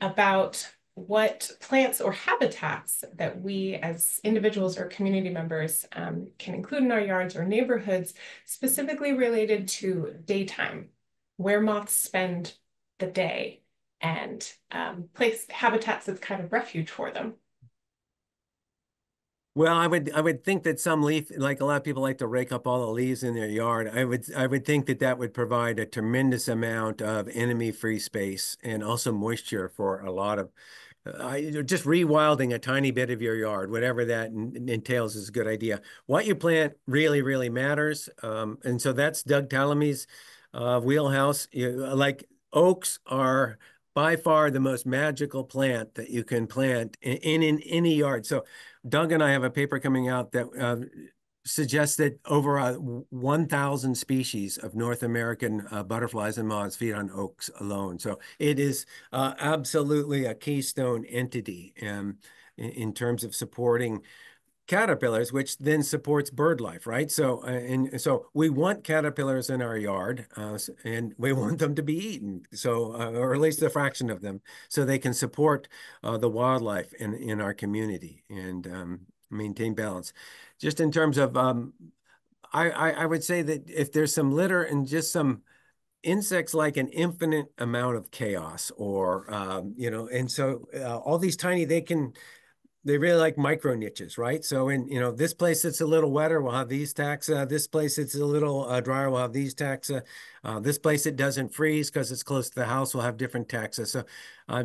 about what plants or habitats that we as individuals or community members um, can include in our yards or neighborhoods, specifically related to daytime, where moths spend the day and um, place habitats that's kind of refuge for them. Well, I would I would think that some leaf, like a lot of people like to rake up all the leaves in their yard. I would I would think that that would provide a tremendous amount of enemy-free space and also moisture for a lot of uh, just rewilding a tiny bit of your yard, whatever that entails, is a good idea. What you plant really, really matters, um, and so that's Doug Tallamy's uh, wheelhouse. You, like oaks are by far the most magical plant that you can plant in, in, in any yard. So Doug and I have a paper coming out that uh, suggests that over uh, 1,000 species of North American uh, butterflies and moths feed on oaks alone. So it is uh, absolutely a keystone entity um, in, in terms of supporting caterpillars, which then supports bird life, right? So, uh, and so we want caterpillars in our yard, uh, and we want them to be eaten. So, uh, or at least a fraction of them, so they can support uh, the wildlife in in our community and um, maintain balance. Just in terms of, um, I, I I would say that if there's some litter and just some insects like an infinite amount of chaos or um, you know and so uh, all these tiny they can they really like micro niches, right? So in you know this place it's a little wetter, we'll have these taxa. This place it's a little uh, drier, we'll have these taxa. Uh, this place it doesn't freeze because it's close to the house, we'll have different taxa. So uh,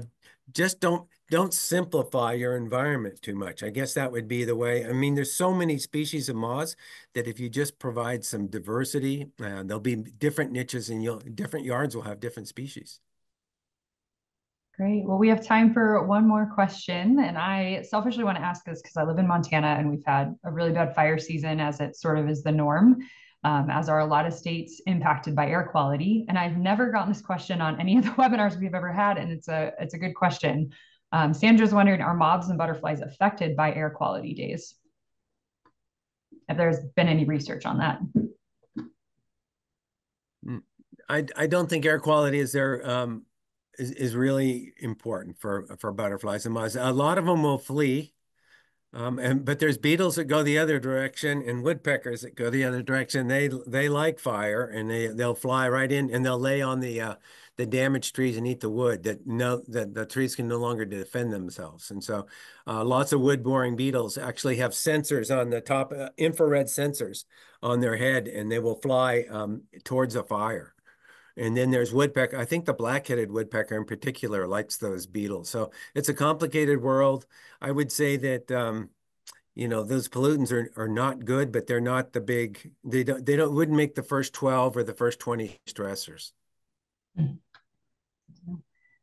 just don't don't simplify your environment too much. I guess that would be the way. I mean, there's so many species of moths that if you just provide some diversity, uh, there'll be different niches and you'll different yards will have different species. Great. Well, we have time for one more question. And I selfishly want to ask this because I live in Montana and we've had a really bad fire season as it sort of is the norm, um, as are a lot of states impacted by air quality. And I've never gotten this question on any of the webinars we've ever had. And it's a, it's a good question. Um, Sandra's wondering, are moths and butterflies affected by air quality days? If there's been any research on that. Mm, I, I don't think air quality is there um, is, is really important for for butterflies and moths. A lot of them will flee, um, and but there's beetles that go the other direction and woodpeckers that go the other direction. They they like fire and they they'll fly right in and they'll lay on the uh, the damaged trees and eat the wood that no that the trees can no longer defend themselves. And so, uh, lots of wood boring beetles actually have sensors on the top, uh, infrared sensors on their head, and they will fly um, towards a fire. And then there's woodpecker. I think the black-headed woodpecker in particular likes those beetles. So it's a complicated world. I would say that um, you know those pollutants are are not good, but they're not the big. They don't they don't wouldn't make the first twelve or the first twenty stressors.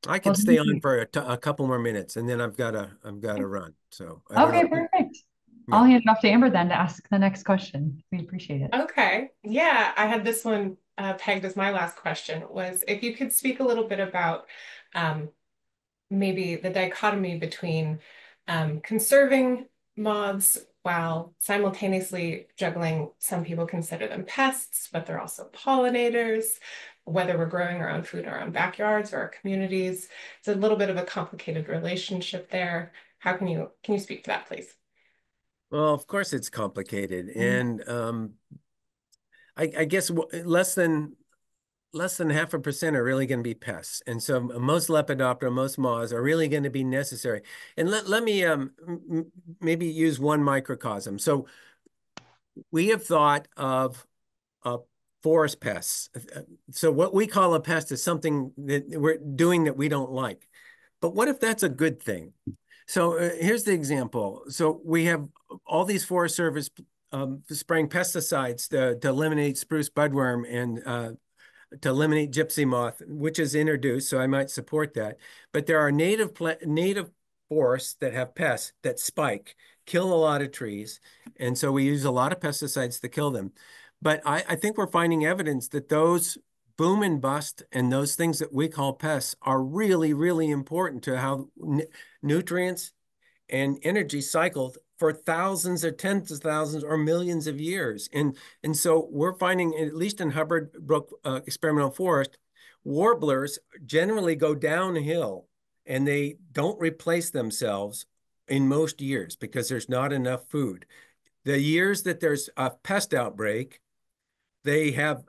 I can well, stay on for a, couple more minutes, and then I've got to I've got to run. So okay, perfect. I'll hand it off to Amber then to ask the next question. We appreciate it. Okay. Yeah, I had this one uh, pegged as my last question was if you could speak a little bit about um, maybe the dichotomy between um, conserving moths while simultaneously juggling, some people consider them pests, but they're also pollinators, whether we're growing our own food in our own backyards or our communities. It's a little bit of a complicated relationship there. How can you, can you speak to that, please? Well, of course it's complicated. Mm. And um, I, I guess less than less than half a percent are really going to be pests. And so most Lepidoptera, most moths are really going to be necessary. And let, let me um, maybe use one microcosm. So we have thought of uh, forest pests. So what we call a pest is something that we're doing that we don't like. But what if that's a good thing? So uh, here's the example. So we have all these Forest Service um, spraying pesticides to, to, eliminate spruce budworm and uh, to eliminate gypsy moth, which is introduced. So I might support that. But there are native native forests that have pests that spike, kill a lot of trees, and so we use a lot of pesticides to kill them. But I, I think we're finding evidence that those boom and bust and those things that we call pests are really, really important to how nutrients and energy cycled for thousands or tens of thousands or millions of years. And, and so we're finding, at least in Hubbard Brook uh, Experimental Forest, warblers generally go downhill and they don't replace themselves in most years because there's not enough food. The years that there's a pest outbreak, they have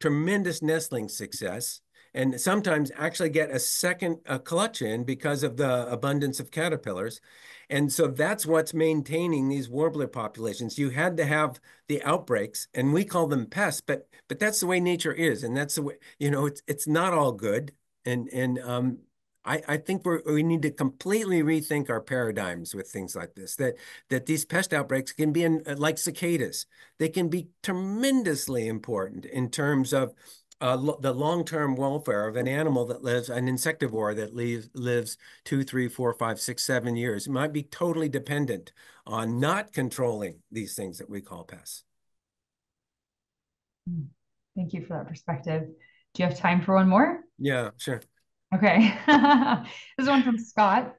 tremendous nestling success and sometimes actually get a second a clutch in because of the abundance of caterpillars. And so that's what's maintaining these warbler populations. You had to have the outbreaks, and we call them pests, but but that's the way nature is, and that's the way you know it's it's not all good. And and um, I, I think we we need to completely rethink our paradigms with things like this. That that these pest outbreaks can be in, like cicadas. They can be tremendously important in terms of uh, lo the long-term welfare of an animal that lives, an insectivore that leaves, lives two, three, four, five, six, seven years. It might be totally dependent on not controlling these things that we call pests. Hmm. Thank you for that perspective. Do you have time for one more? Yeah, sure. Okay. this is one from Scott.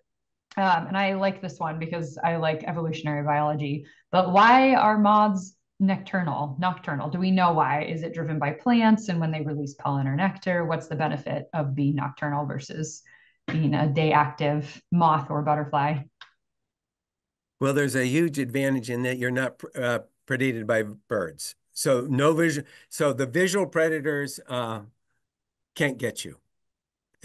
Um, and I like this one because I like evolutionary biology. But why are moths nocturnal? Nocturnal. Do we know why? Is it driven by plants and when they release pollen or nectar? What's the benefit of being nocturnal versus being a day active moth or butterfly? Well, there's a huge advantage in that you're not uh, predated by birds. So no vision. So the visual predators uh, can't get you.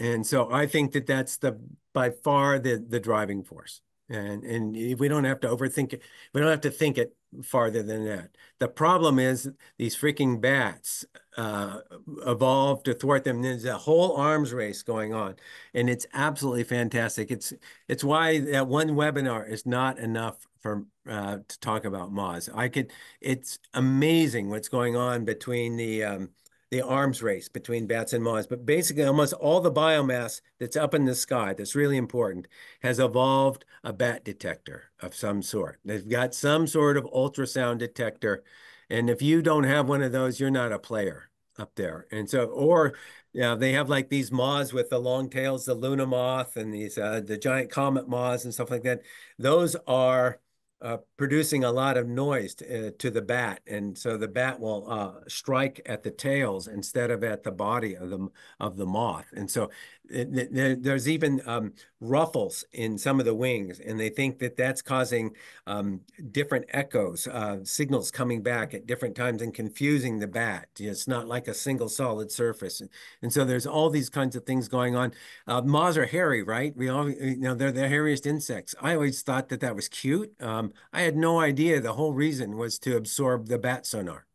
And so I think that that's the by far the the driving force. And and we don't have to overthink it. We don't have to think it farther than that. The problem is these freaking bats uh, evolved to thwart them. There's a whole arms race going on, and it's absolutely fantastic. It's it's why that one webinar is not enough for uh, to talk about moths. I could. It's amazing what's going on between the um, the arms race between bats and moths, but basically almost all the biomass that's up in the sky, that's really important, has evolved a bat detector of some sort. They've got some sort of ultrasound detector. And if you don't have one of those, you're not a player up there. And so, or yeah, they have like these moths with the long tails, the Luna moth and these uh, the giant comet moths and stuff like that. Those are uh, producing a lot of noise to, uh, to, the bat, and so the bat will uh, strike at the tails instead of at the body of the of the moth. And so there's even um, ruffles in some of the wings, and they think that that's causing um, different echoes, uh, signals coming back at different times and confusing the bat. It's not like a single solid surface, and so there's all these kinds of things going on. Uh, moths are hairy, right? We all, you know, they're the hairiest insects. I always thought that that was cute. Um, I had no idea the whole reason was to absorb the bat sonar.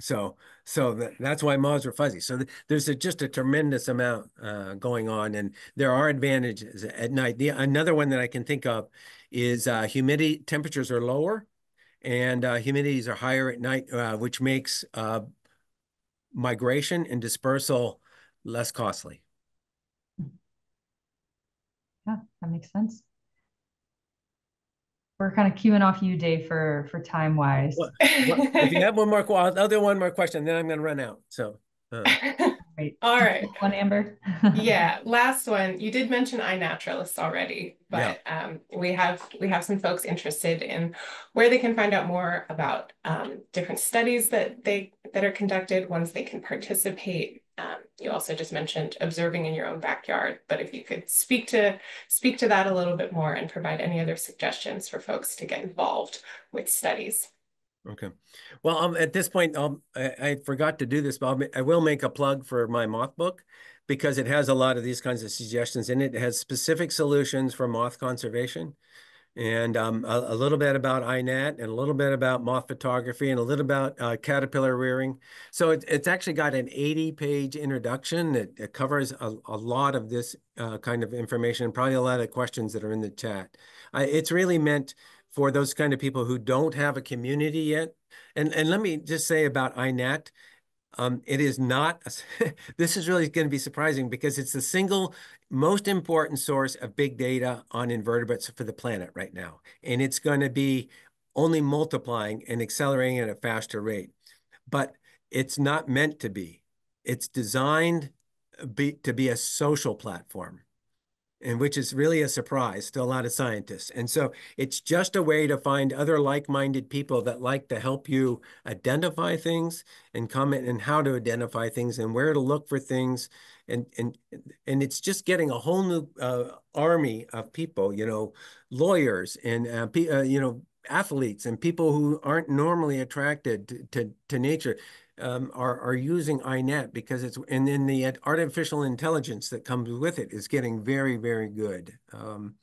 So, so that, that's why moths are fuzzy. So th there's a, just a tremendous amount uh, going on, and there are advantages at night. The another one that I can think of is uh, humidity. Temperatures are lower, and uh, humidities are higher at night, uh, which makes uh, migration and dispersal less costly. Yeah, that makes sense we're kind of queuing off you, Dave, for for time wise. Well, if you have one more, I'll do one more question, then I'm going to run out. So. Uh. Right. All right. One Amber. yeah. Last one. You did mention iNaturalist already, but yeah. um, we have we have some folks interested in where they can find out more about um, different studies that they that are conducted, ones they can participate um, you also just mentioned observing in your own backyard, but if you could speak to speak to that a little bit more and provide any other suggestions for folks to get involved with studies. Okay. Well, um, at this point, um, I, I forgot to do this, but I'll, I will make a plug for my moth book because it has a lot of these kinds of suggestions in it. It has specific solutions for moth conservation and um, a, a little bit about iNat and a little bit about moth photography and a little about uh, caterpillar rearing. So it, it's actually got an 80 page introduction that, covers a, a lot of this uh, kind of information, probably a lot of questions that are in the chat. It's really meant for those kind of people who don't have a community yet. And, and let me just say about iNat, um, it is not, this is really going to be surprising because it's the single most important source of big data on invertebrates for the planet right now. And it's going to be only multiplying and accelerating at a faster rate. But it's not meant to be. It's designed be, to be a social platform and which is really a surprise to a lot of scientists. And so it's just a way to find other like-minded people that like to help you identify things and comment and how to identify things and where to look for things. And and and it's just getting a whole new uh, army of people, you know, lawyers and uh, uh, you know athletes and people who aren't normally attracted to, to, to nature um, are are using iNat because it's and then the artificial intelligence that comes with it is getting very very good. Um,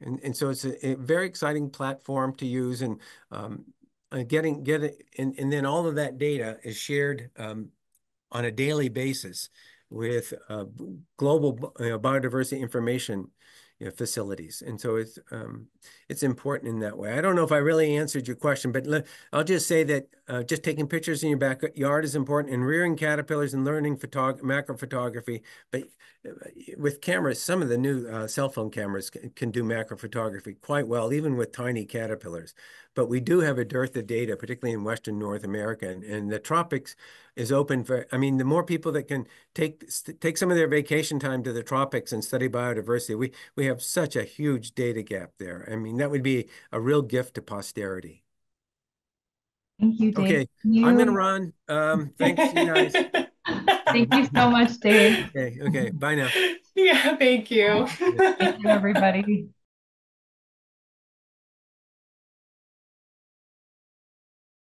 and and so it's a, a, very exciting platform to use and um, uh, getting getting and and then all of that data is shared um, on a daily basis with uh, global uh, biodiversity information you know, facilities. And so it's um, it's important in that way. I don't know if I really answered your question, but I'll just say that uh, just taking pictures in your backyard is important and rearing caterpillars and learning photog macro photography. But uh, with cameras, some of the new uh, cell phone cameras can, can do macro photography quite well, even with tiny caterpillars. But we do have a dearth of data, particularly in Western North America. And, and the tropics is open for, I mean, the more people that can take take some of their vacation time to the tropics and study biodiversity, we, we have such a huge data gap there. I mean, that would be a real gift to posterity. Thank you, Dave. Okay, you... I'm going to run. Um, thanks, you guys. Thank you so much, Dave. Okay, okay. Bye now. Yeah, thank you. Thank you, everybody.